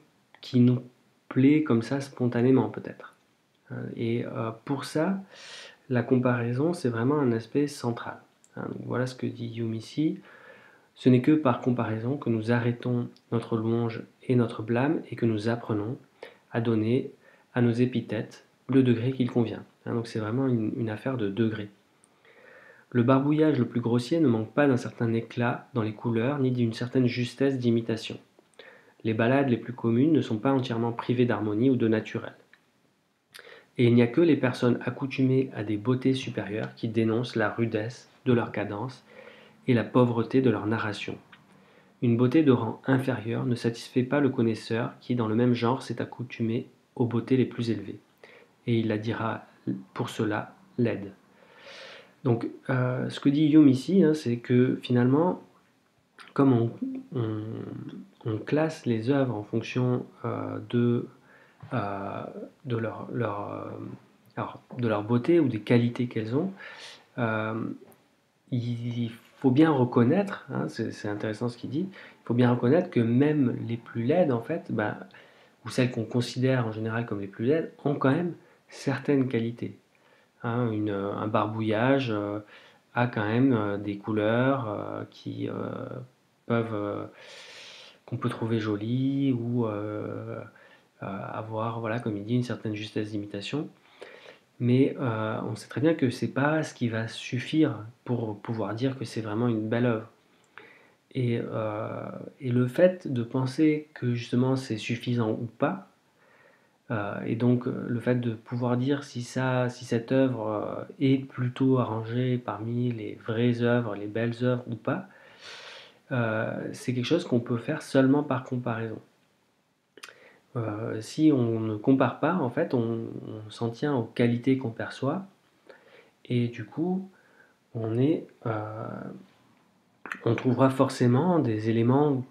qui nous plaît comme ça spontanément peut-être. Et pour ça, la comparaison, c'est vraiment un aspect central. Hein, voilà ce que dit Hume ici. Ce n'est que par comparaison que nous arrêtons notre louange et notre blâme et que nous apprenons à donner à nos épithètes le degré qu'il convient. Hein, donc c'est vraiment une, affaire de degré. Le barbouillage le plus grossier ne manque pas d'un certain éclat dans les couleurs ni d'une certaine justesse d'imitation. Les ballades les plus communes ne sont pas entièrement privées d'harmonie ou de naturel. Et il n'y a que les personnes accoutumées à des beautés supérieures qui dénoncent la rudesse de leur cadence et la pauvreté de leur narration. Une beauté de rang inférieur ne satisfait pas le connaisseur qui, dans le même genre, s'est accoutumé aux beautés les plus élevées. Et il la dira pour cela laide. Donc, euh, ce que dit Hume ici, hein, c'est que finalement, comme on, classe les œuvres en fonction euh, de, euh, de, leur, de leur beauté ou des qualités qu'elles ont, il faut bien reconnaître, hein, c'est intéressant ce qu'il dit, il faut bien reconnaître que même les plus laides, en fait, bah, ou celles qu'on considère en général comme les plus laides, ont quand même certaines qualités. Hein, un barbouillage euh, a quand même euh, des couleurs euh, qui peuvent qu'on peut trouver jolies ou avoir, voilà, comme il dit, une certaine justesse d'imitation mais euh, on sait très bien que c'est pas ce qui va suffire pour pouvoir dire que c'est vraiment une belle œuvre. Et, euh, le fait de penser que justement c'est suffisant ou pas, euh, et donc le fait de pouvoir dire si, ça, si cette œuvre est plutôt arrangée parmi les vraies œuvres, les belles œuvres ou pas, c'est quelque chose qu'on peut faire seulement par comparaison. Euh, si on ne compare pas, en fait, on, s'en tient aux qualités qu'on perçoit. Et du coup, on, est, euh, on trouvera forcément des éléments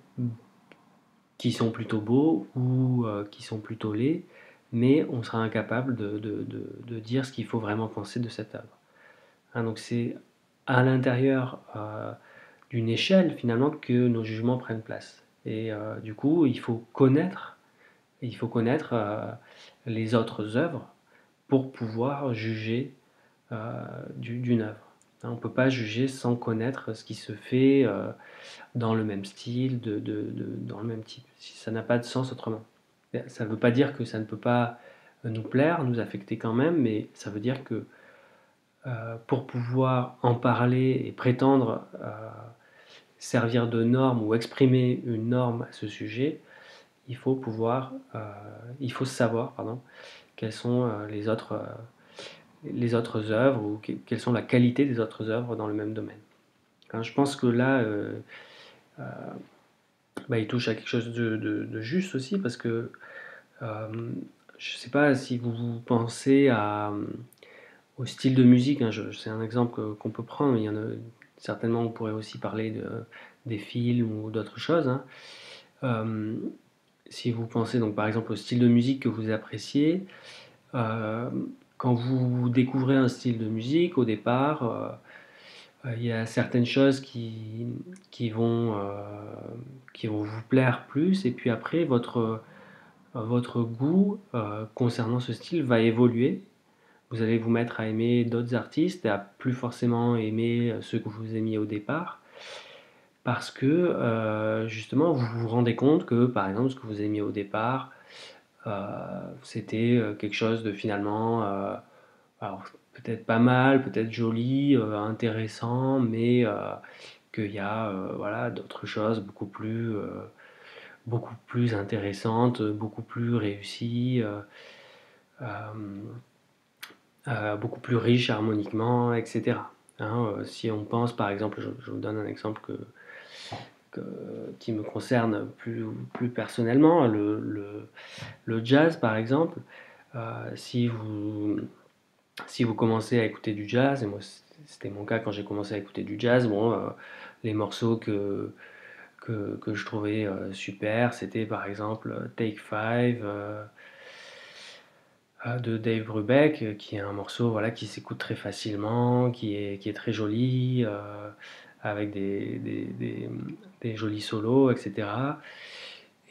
qui sont plutôt beaux ou euh, qui sont plutôt laids, mais on sera incapable de, dire ce qu'il faut vraiment penser de cette œuvre. Hein, donc c'est à l'intérieur d'une échelle finalement que nos jugements prennent place. Et du coup, il faut connaître il faut connaître euh, les autres œuvres pour pouvoir juger euh, d'une œuvre. Hein, on ne peut pas juger sans connaître ce qui se fait euh, dans le même style, dans le même type. Ça n'a pas de sens autrement. Ça ne veut pas dire que ça ne peut pas nous plaire, nous affecter quand même, mais ça veut dire que pour pouvoir en parler et prétendre servir de norme ou exprimer une norme à ce sujet, il faut pouvoir, euh, il faut savoir, pardon, quelles sont euh, les autres, euh, les autres œuvres ou quelles sont la qualité des autres œuvres dans le même domaine. je pense que là, bah, il touche à quelque chose de, juste aussi parce que je ne sais pas si vous pensez à, au style de musique, hein, c'est un exemple qu'on peut prendre, a certainement on pourrait aussi parler de, des films ou d'autres choses. Hein si vous pensez donc par exemple au style de musique que vous appréciez, euh, quand vous découvrez un style de musique au départ, euh, euh, il y a certaines choses qui, vont vous plaire plus et puis après votre, votre goût concernant ce style va évoluer. Vous allez vous mettre à aimer d'autres artistes et à plus forcément aimer ceux que vous aimiez au départ parce que euh, justement vous vous rendez compte que par exemple ce que vous aimiez au départ euh, c'était euh, quelque chose de finalement peut-être pas mal, peut-être joli, intéressant, mais qu'il y a voilà d'autres choses beaucoup plus beaucoup plus intéressantes, beaucoup plus réussies. beaucoup plus riches harmoniquement, etc. Hein, si on pense par exemple, je, vous donne un exemple que, qui me concerne plus, plus personnellement, le, le, jazz par exemple, euh, si, vous, si vous commencez à écouter du jazz, et moi c'était mon cas quand j'ai commencé à écouter du jazz, bon, euh, les morceaux que, que, je trouvais super, c'était par exemple Take Five de Dave Brubeck, qui est un morceau voilà, qui s'écoute très facilement, qui est, qui est très joli, avec des, des, des, jolis solos, etc.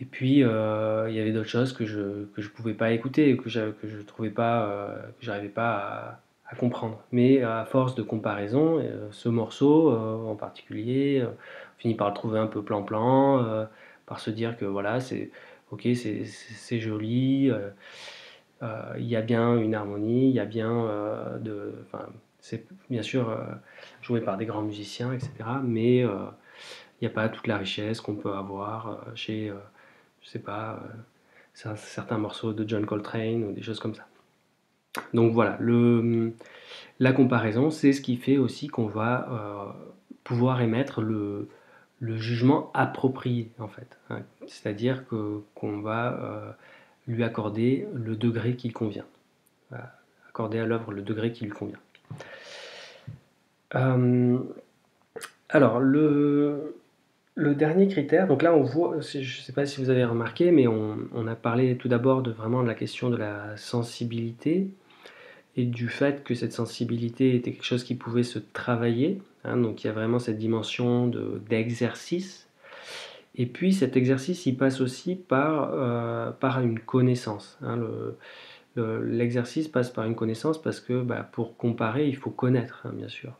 Et puis, euh, il y avait d'autres choses que je ne pouvais pas écouter, que je ne trouvais pas, euh, que j'arrivais pas à, comprendre. Mais à force de comparaison, euh, ce morceau en particulier, on finit par le trouver un peu plan-plan, par se dire que voilà, c'est ok, c'est joli, il y a bien une harmonie, il y a bien de. C'est bien sûr joué par des grands musiciens, etc. Mais il n'y a pas toute la richesse qu'on peut avoir chez je sais pas, euh, certains morceaux de John Coltrane ou des choses comme ça. Donc voilà, la comparaison, c'est ce qui fait aussi qu'on va euh, pouvoir émettre le, jugement approprié en fait. Hein. C'est-à-dire qu'on va euh, lui accorder le degré qui convient. accorder à l'œuvre le degré qui lui convient. Alors, le, dernier critère, donc là on voit, je ne sais pas si vous avez remarqué, mais on, a parlé tout d'abord de vraiment de la question de la sensibilité et du fait que cette sensibilité était quelque chose qui pouvait se travailler. Hein, donc il y a vraiment cette dimension d'exercice. et puis cet exercice, il passe aussi par, euh, une connaissance. Hein, l'exercice passe par une connaissance parce que bah, pour comparer, il faut connaître, hein, bien sûr.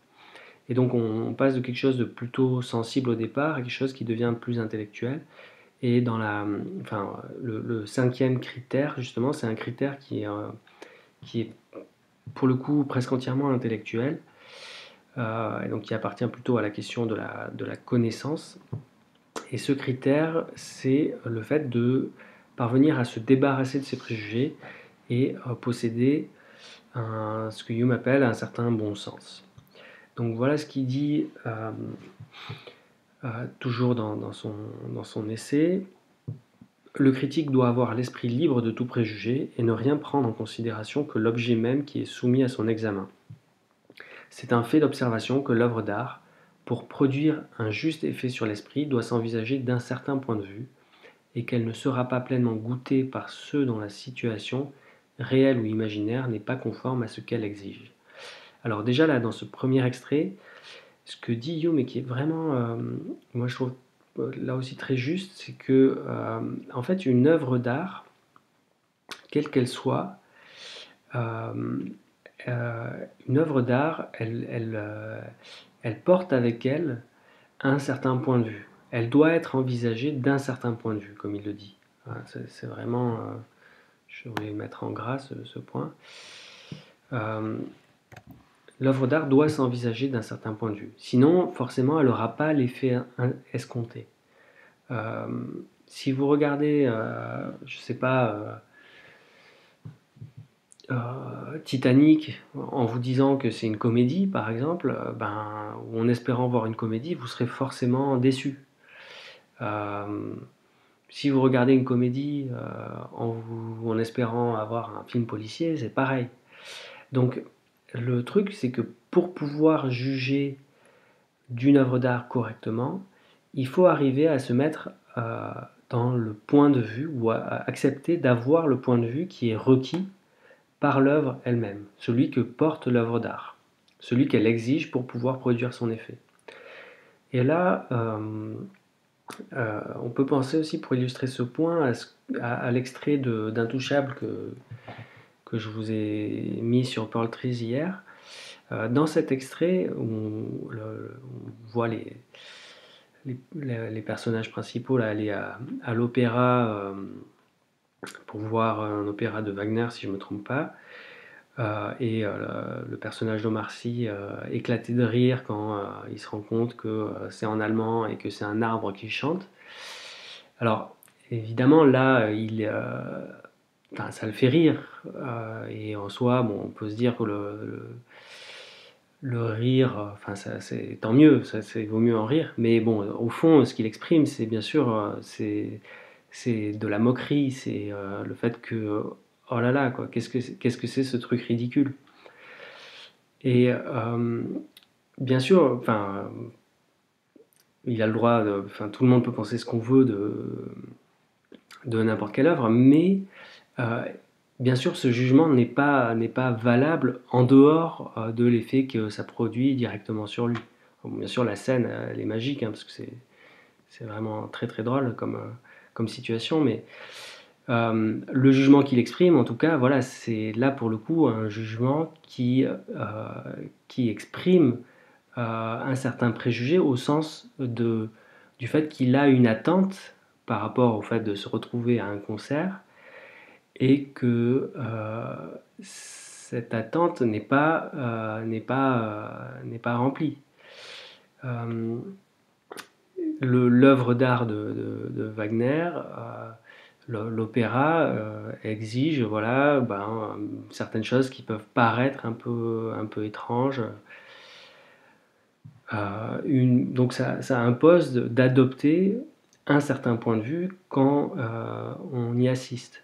Et donc on, passe de quelque chose de plutôt sensible au départ à quelque chose qui devient plus intellectuel. Et dans la, enfin, le, cinquième critère, justement, c'est un critère qui est, euh, qui est pour le coup presque entièrement intellectuel, euh, et donc qui appartient plutôt à la question de la, de la connaissance. Et ce critère, c'est le fait de parvenir à se débarrasser de ses préjugés et euh, posséder ce que Hume appelle un certain bon sens. Donc voilà ce qu'il dit euh, euh, toujours dans, son, dans son essai. Le critique doit avoir l'esprit libre de tout préjugé et ne rien prendre en considération que l'objet même qui est soumis à son examen. C'est un fait d'observation que l'œuvre d'art, pour produire un juste effet sur l'esprit, doit s'envisager d'un certain point de vue, et qu'elle ne sera pas pleinement goûtée par ceux dont la situation, réelle ou imaginaire, n'est pas conforme à ce qu'elle exige. Alors déjà là, dans ce premier extrait, ce que dit Hume et qui est vraiment, euh, moi je trouve euh, là aussi très juste, c'est que euh, en fait une œuvre d'art, quelle qu'elle soit, une œuvre d'art, elle, porte avec elle un certain point de vue. Elle doit être envisagée d'un certain point de vue, comme il le dit. C'est vraiment, je vais mettre en gras ce point l'œuvre d'art doit s'envisager d'un certain point de vue. Sinon, forcément, elle n'aura pas l'effet escompté. Euh, si vous regardez, euh, je ne sais pas, euh, Titanic, en vous disant que c'est une comédie, par exemple, ben, ou en espérant voir une comédie, vous serez forcément déçu. si vous regardez une comédie en, en espérant avoir un film policier, c'est pareil. Donc, le truc, c'est que pour pouvoir juger d'une œuvre d'art correctement, il faut arriver à se mettre euh, dans le point de vue ou à, accepter d'avoir le point de vue qui est requis par l'œuvre elle-même, celui que porte l'œuvre d'art, celui qu'elle exige pour pouvoir produire son effet. Et là, euh, euh, on peut penser aussi pour illustrer ce point à, l'extrait d'Intouchable que, que je vous ai mis sur Pearl Trees hier. Euh, dans cet extrait, on, voit les, les, personnages principaux là, aller à, l'opéra euh, pour voir un opéra de Wagner, si je ne me trompe pas. Euh, et le personnage d'Omar Sy éclaté de rire quand il se rend compte que c'est en allemand et que c'est un arbre qui chante. Alors, évidemment, là, il, ça le fait rire. Euh, et en soi, bon, on peut se dire que le, le, rire, enfin, c'est tant mieux, ça, il vaut mieux en rire. Mais bon, au fond, ce qu'il exprime, c'est bien sûr, euh, c'est c'est de la moquerie, c'est euh, le fait que, oh là là, quoi, qu'est-ce que qu'est-ce que c'est ce truc ridicule? Et bien sûr, enfin, il a le droit, enfin tout le monde peut penser ce qu'on veut de, de n'importe quelle œuvre, mais euh, bien sûr ce jugement n'est pas, n'est pas valable en dehors euh, de l'effet que ça produit directement sur lui. bien sûr la scène elle est magique, hein, parce que c'est, c'est vraiment très très drôle comme, comme situation, mais euh, le jugement qu'il exprime, en tout cas, voilà, c'est là pour le coup un jugement qui, qui exprime un certain préjugé au sens de, du fait qu'il a une attente par rapport au fait de se retrouver à un concert et que euh, cette attente n'est pas, euh, n'est pas, euh, n'est pas remplie. L'œuvre d'art de, Wagner, l'opéra, exige voilà, ben, certaines choses qui peuvent paraître un peu, un peu étranges. Donc ça, ça impose d'adopter un certain point de vue quand on y assiste.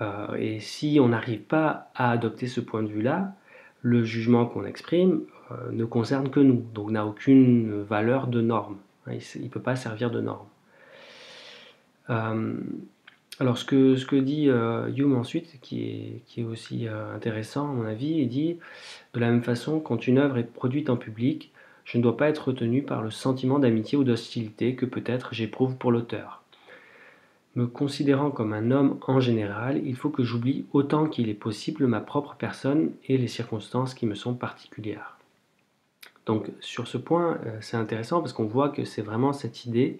Euh, et si on n'arrive pas à adopter ce point de vue-là, le jugement qu'on exprime euh, ne concerne que nous, donc n'a aucune valeur de norme. Il ne peut pas servir de norme. alors ce que, ce que dit Hume ensuite, qui est, qui est aussi intéressant à mon avis, il dit de la même façon, quand une œuvre est produite en public, je ne dois pas être retenu par le sentiment d'amitié ou d'hostilité que peut-être j'éprouve pour l'auteur. Me considérant comme un homme en général, il faut que j'oublie autant qu'il est possible ma propre personne et les circonstances qui me sont particulières. Donc sur ce point, euh, c'est intéressant parce qu'on voit que c'est vraiment cette idée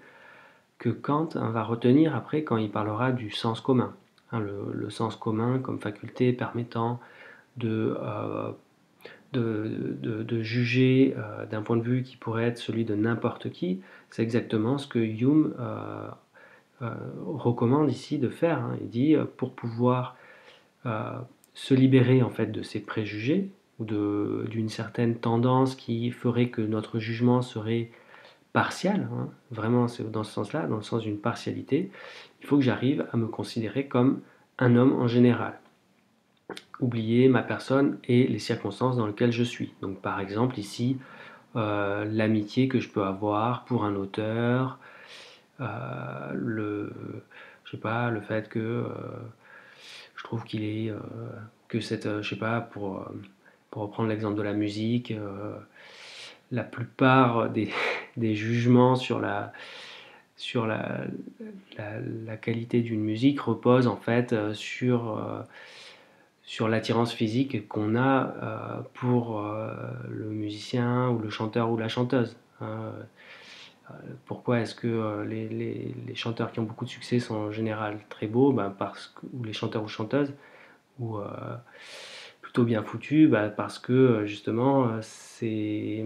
que Kant va retenir après quand il parlera du sens commun. Hein, le, sens commun comme faculté permettant de euh, de, juger euh, d'un point de vue qui pourrait être celui de n'importe qui, c'est exactement ce que Hume recommande ici de faire. Hein. Il dit pour pouvoir se libérer en fait de ces préjugés ou d'une certaine tendance qui ferait que notre jugement serait partial, hein. vraiment dans ce sens-là, dans le sens d'une partialité, il faut que j'arrive à me considérer comme un homme en général oublier ma personne et les circonstances dans lesquelles je suis. Donc par exemple ici, euh, l'amitié que je peux avoir pour un auteur, euh, le, je sais pas, le fait que euh, je trouve qu'il est, que cette, je sais pas, pour, pour reprendre l'exemple de la musique, la plupart des, des, jugements sur la sur la, la, qualité d'une musique reposent en fait sur sur l'attirance physique qu'on a euh, pour euh, le musicien ou le chanteur ou la chanteuse. Euh, pourquoi est-ce que les, chanteurs qui ont beaucoup de succès sont en général très beaux? Ben, parce que, Ou les chanteurs ou chanteuses ou plutôt bien foutus ben, Parce que justement c'est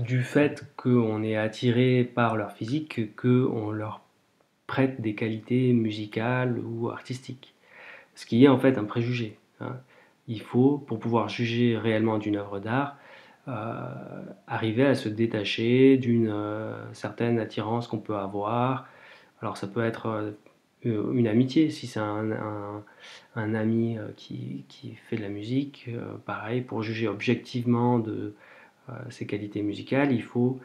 du fait qu'on est attiré par leur physique qu'on leur prête des qualités musicales ou artistiques ce qui est en fait un préjugé. Hein. Il faut, pour pouvoir juger réellement d'une œuvre d'art, euh, arriver à se détacher d'une euh, certaine attirance qu'on peut avoir. Alors ça peut être euh, une amitié, si c'est un, ami qui, fait de la musique, pareil, pour juger objectivement de ses qualités musicales, il faut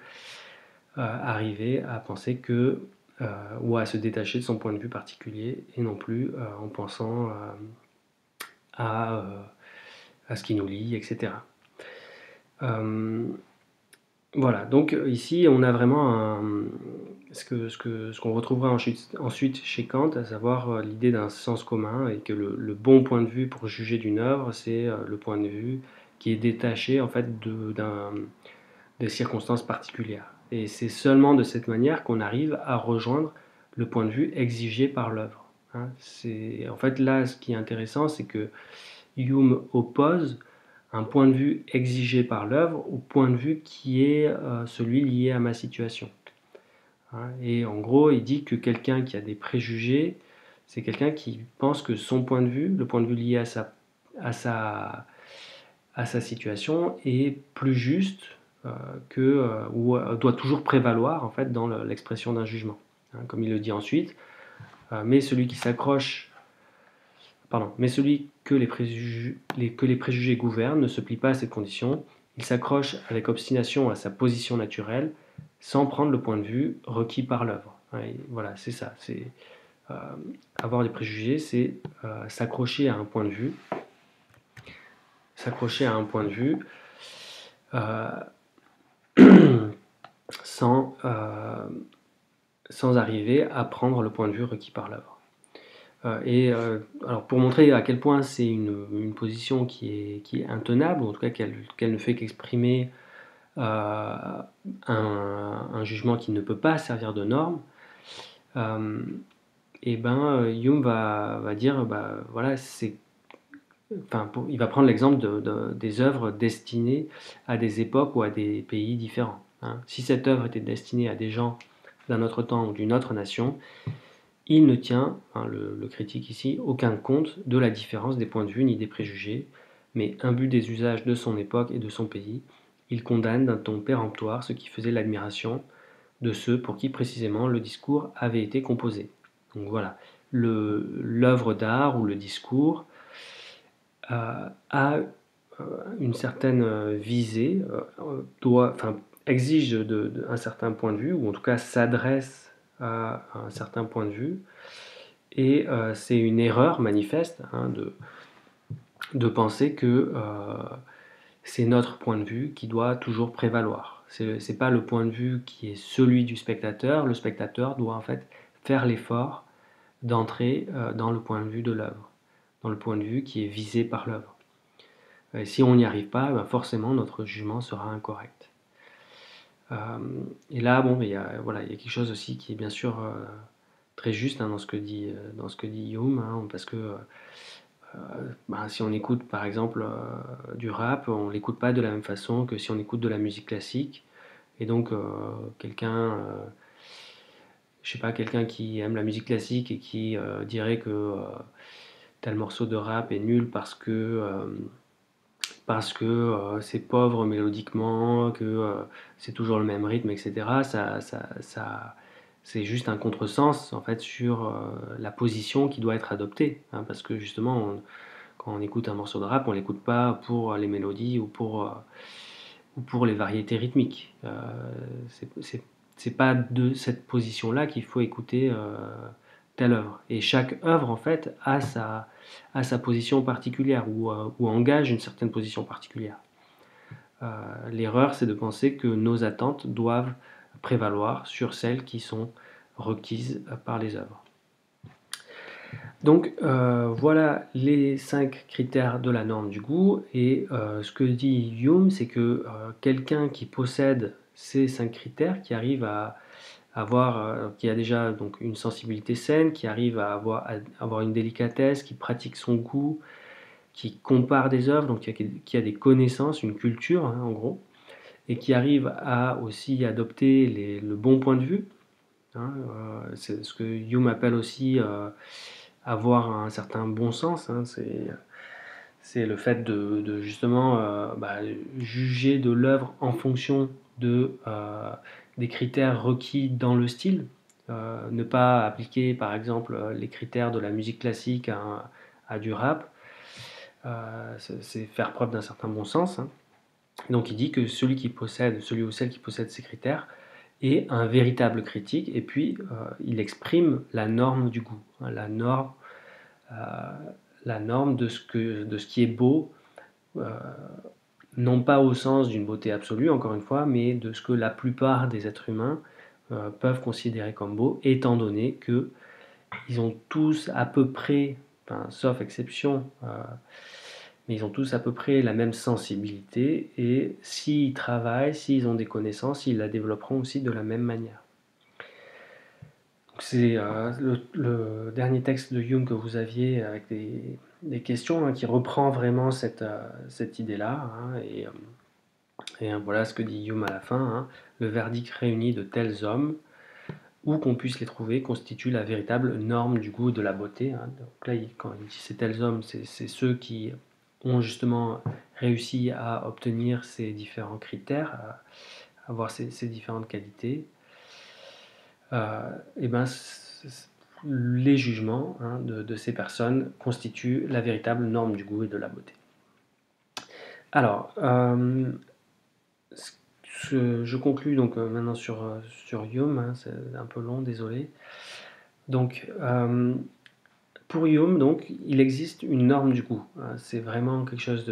arriver à penser que euh, ou à se détacher de son point de vue particulier et non plus euh, en pensant euh, à, ce qui nous lie, etc. Voilà, donc ici on a vraiment ce qu'on que, ce retrouvera ensuite, chez Kant, à savoir l'idée d'un sens commun et que le, le, bon point de vue pour juger d'une œuvre, c'est le point de vue qui est détaché en fait de, des circonstances particulières. Et c'est seulement de cette manière qu'on arrive à rejoindre le point de vue exigé par l'œuvre. Hein. en fait là, ce qui est intéressant, c'est que Hume oppose un point de vue exigé par l'œuvre au point de vue qui est euh, celui lié à ma situation. Hein. Et en gros, il dit que quelqu'un qui a des préjugés, c'est quelqu'un qui pense que son point de vue, le point de vue lié à sa, à sa, à sa situation, est plus juste euh, que, euh, ou doit toujours prévaloir en fait dans l'expression d'un jugement. Hein, comme il le dit ensuite, mais celui qui s'accroche, mais celui que les, préjugés, que les préjugés gouvernent ne se plie pas à cette condition il s'accroche avec obstination à sa position naturelle sans prendre le point de vue requis par l'œuvre. Voilà, c'est ça. C'est euh, avoir des préjugés, c'est euh, s'accrocher à un point de vue, s'accrocher à un point de vue euh, sans, sans arriver à prendre le point de vue requis par l'œuvre. Et alors pour montrer à quel point c'est une, position qui est, qui est intenable, ou en tout cas qu'elle ne fait qu'exprimer un, un, jugement qui ne peut pas servir de norme, et ben Hume va, va dire bah voilà c'est Enfin, il va prendre l'exemple de, des œuvres destinées à des époques ou à des pays différents. Hein. Si cette œuvre était destinée à des gens d'un autre temps ou d'une autre nation, il ne tient, hein, le, critique ici, aucun compte de la différence des points de vue ni des préjugés, mais imbu des usages de son époque et de son pays, il condamne d'un ton péremptoire ce qui faisait l'admiration de ceux pour qui précisément le discours avait été composé. Donc voilà, l'œuvre d'art ou le discours euh, a euh, une certaine euh, visée, doit, enfin, exige de, un certain point de vue, ou en tout cas s'adresse un certain point de vue, et c'est une erreur manifeste hein, de, penser que c'est notre point de vue qui doit toujours prévaloir. Ce n'est pas le point de vue qui est celui du spectateur, le spectateur doit en fait faire l'effort d'entrer euh, dans le point de vue de l'œuvre, dans le point de vue qui est visé par l'œuvre. Et si on n'y arrive pas, ben forcément notre jugement sera incorrect. Euh, et là, bon, il y, a, voilà, il y a quelque chose aussi qui est bien sûr euh, très juste hein, dans, ce que dit, dans ce que dit Hume, hein, parce que ben, si on écoute par exemple du rap, on l'écoute pas de la même façon que si on écoute de la musique classique. Et donc, quelqu'un je sais pas, quelqu'un qui aime la musique classique et qui euh, dirait que euh, tel morceau de rap est nul parce que euh, parce que c'est pauvre mélodiquement, que c'est toujours le même rythme, etc. Ça, ça, c'est juste un contresens en fait sur la position qui doit être adoptée, hein, parce que justement, quand on écoute un morceau de rap, on l'écoute pas pour les mélodies ou pour ou pour les variétés rythmiques. c'est pas de cette position-là qu'il faut écouter euh, telle œuvre. Et chaque œuvre, en fait, a sa, a sa position particulière ou, euh, engage une certaine position particulière. Euh, l'erreur, c'est de penser que nos attentes doivent prévaloir sur celles qui sont requises par les œuvres. Donc voilà les cinq critères de la norme du goût et ce que dit Hume, c'est que quelqu'un qui possède ces cinq critères qui arrivent à avoir, euh, qui a déjà donc une sensibilité saine, qui arrive à avoir, avoir une délicatesse, qui pratique son goût, qui compare des œuvres, donc qui a, des connaissances, une culture hein, en gros, et qui arrive à aussi adopter le bon point de vue. Hein, euh, c'est ce que Hume appelle aussi euh, avoir un certain bon sens. Hein, c'est le fait de, justement bah, juger de l'œuvre en fonction de, des critères requis dans le style. Euh, ne pas appliquer par exemple les critères de la musique classique à, du rap. Euh, c'est faire preuve d'un certain bon sens. Hein. Donc il dit que celui qui possède, celui ou celle qui possède ces critères est un véritable critique et puis il exprime la norme du goût, hein, la norme, de ce, de ce qui est beau non pas au sens d'une beauté absolue, encore une fois, mais de ce que la plupart des êtres humains euh, peuvent considérer comme beau, étant donné que ils ont tous à peu près, sauf exception, euh, mais ils ont tous à peu près la même sensibilité, et s'ils travaillent, s'ils ont des connaissances, ils la développeront aussi de la même manière. C'est euh, le, dernier texte de Hume que vous aviez avec des, des questions hein, qui reprend vraiment cette, euh, idée-là. Hein, et, euh, et, voilà ce que dit Hume à la fin. Hein. le verdict réuni de tels hommes, où qu'on puisse les trouver, constitue la véritable norme du goût de la beauté. Donc là, quand il dit ces tels hommes, c'est ceux qui ont justement réussi à obtenir ces différents critères, à avoir ces, différentes qualités. Euh, et ben, les jugements hein, de, ces personnes constituent la véritable norme du goût et de la beauté. Alors, euh, je conclus donc maintenant sur, sur Hume, hein, c'est un peu long, désolé. Donc, pour Hume, donc, il existe une norme du goût. Hein. C'est vraiment quelque chose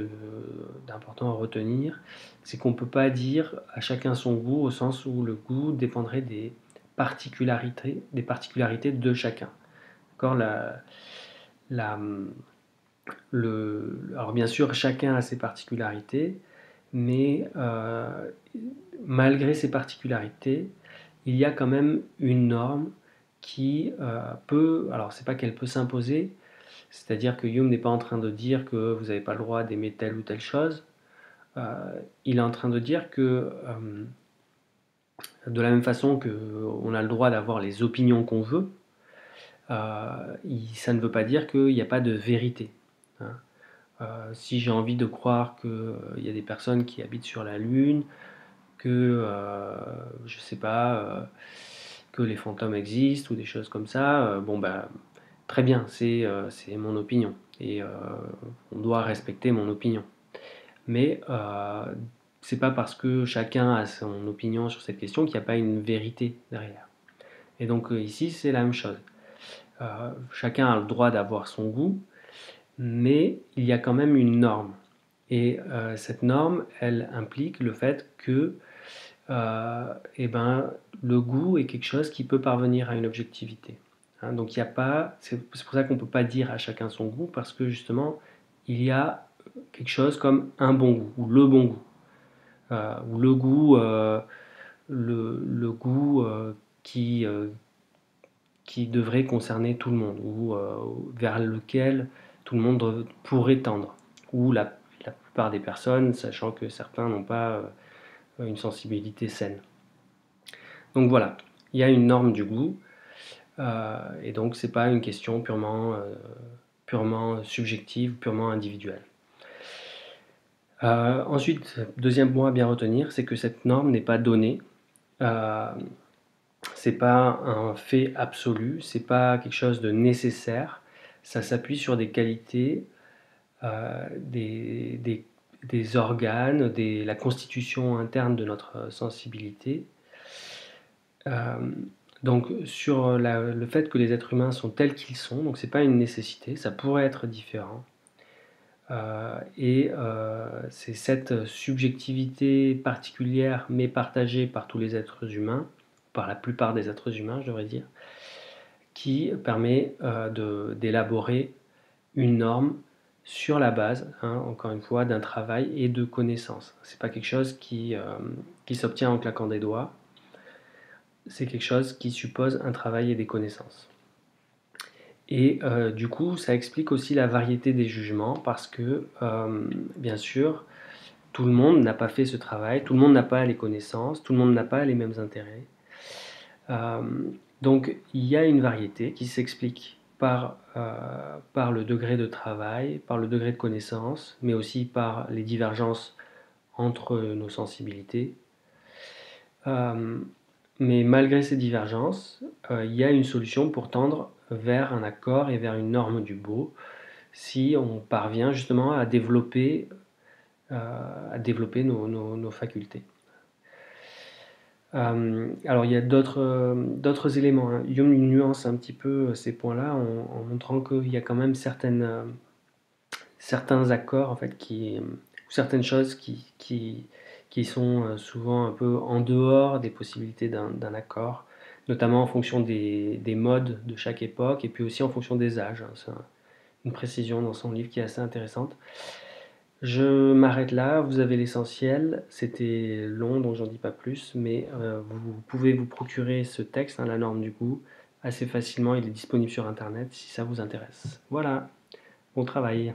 d'important à retenir. C'est qu'on ne peut pas dire à chacun son goût au sens où le goût dépendrait des particularités, des particularités de chacun. alors bien sûr, chacun a ses particularités, mais euh, malgré ces particularités, il y a quand même une norme qui euh, peut, alors c'est pas qu'elle peut s'imposer, c'est-à-dire que Hume n'est pas en train de dire que vous n'avez pas le droit d'aimer telle ou telle chose, euh, il est en train de dire que de la même façon qu'on a le droit d'avoir les opinions qu'on veut, ça ne veut pas dire qu'il n'y a pas de vérité. Hein. si j'ai envie de croire qu'il y a des personnes qui habitent sur la Lune, que, je sais pas, que les fantômes existent ou des choses comme ça, euh, bon bah très bien, c'est euh, mon opinion et euh, on doit respecter mon opinion. Mais c'est pas parce que chacun a son opinion sur cette question qu'il n'y a pas une vérité derrière. Et donc ici c'est la même chose. chacun a le droit d'avoir son goût, mais il y a quand même une norme. Et cette norme, elle implique le fait que euh, eh ben, le goût est quelque chose qui peut parvenir à une objectivité. Hein. donc il n'y a pas, c'est pour ça qu'on ne peut pas dire à chacun son goût, parce que justement, il y a quelque chose comme un bon goût, ou le bon goût, euh, ou le goût, euh, le, goût qui, qui devrait concerner tout le monde, ou vers lequel tout le monde pourrait tendre, ou la, la plupart des personnes, sachant que certains n'ont pas une sensibilité saine. Donc voilà, il y a une norme du goût, euh, et donc c'est pas une question purement, euh, purement subjective, purement individuelle. Euh, ensuite, deuxième point à bien retenir, c'est que cette norme n'est pas donnée. c'est pas un fait absolu, c'est pas quelque chose de nécessaire. Ça s'appuie sur des qualités, des, des, organes, la constitution interne de notre sensibilité. Euh, donc sur le fait que les êtres humains sont tels qu'ils sont, donc c'est pas une nécessité, ça pourrait être différent. Euh, et euh, c'est cette subjectivité particulière, mais partagée par tous les êtres humains, par la plupart des êtres humains, je devrais dire, qui permet d'élaborer une norme sur la base, hein, encore une fois, d'un travail et de connaissances. C'est pas quelque chose euh, qui s'obtient en claquant des doigts. C'est quelque chose qui suppose un travail et des connaissances. Et euh, du coup, ça explique aussi la variété des jugements parce que, euh, bien sûr, tout le monde n'a pas fait ce travail, tout le monde n'a pas les connaissances, tout le monde n'a pas les mêmes intérêts. donc, il y a une variété qui s'explique par, euh, par le degré de travail, par le degré de connaissance, mais aussi par les divergences entre nos sensibilités. Euh, mais malgré ces divergences, euh, il y a une solution pour tendre vers un accord et vers une norme du beau si on parvient justement à développer, développer nos facultés. Euh, alors il y a d'autres euh, éléments. Hein. Nuance un petit peu euh, ces points-là en, montrant qu'il y a quand même certains accords en fait certaines choses qui, sont souvent un peu en dehors des possibilités d'un accord, notamment en fonction des, des, modes de chaque époque et puis aussi en fonction des âges. Hein. C'est une précision dans son livre qui est assez intéressante. Je m'arrête là, vous avez l'essentiel. C'était long, donc j'en dis pas plus, mais euh, vous pouvez vous procurer ce texte, hein, la norme du goût, assez facilement. Il est disponible sur Internet si ça vous intéresse. Voilà, bon travail.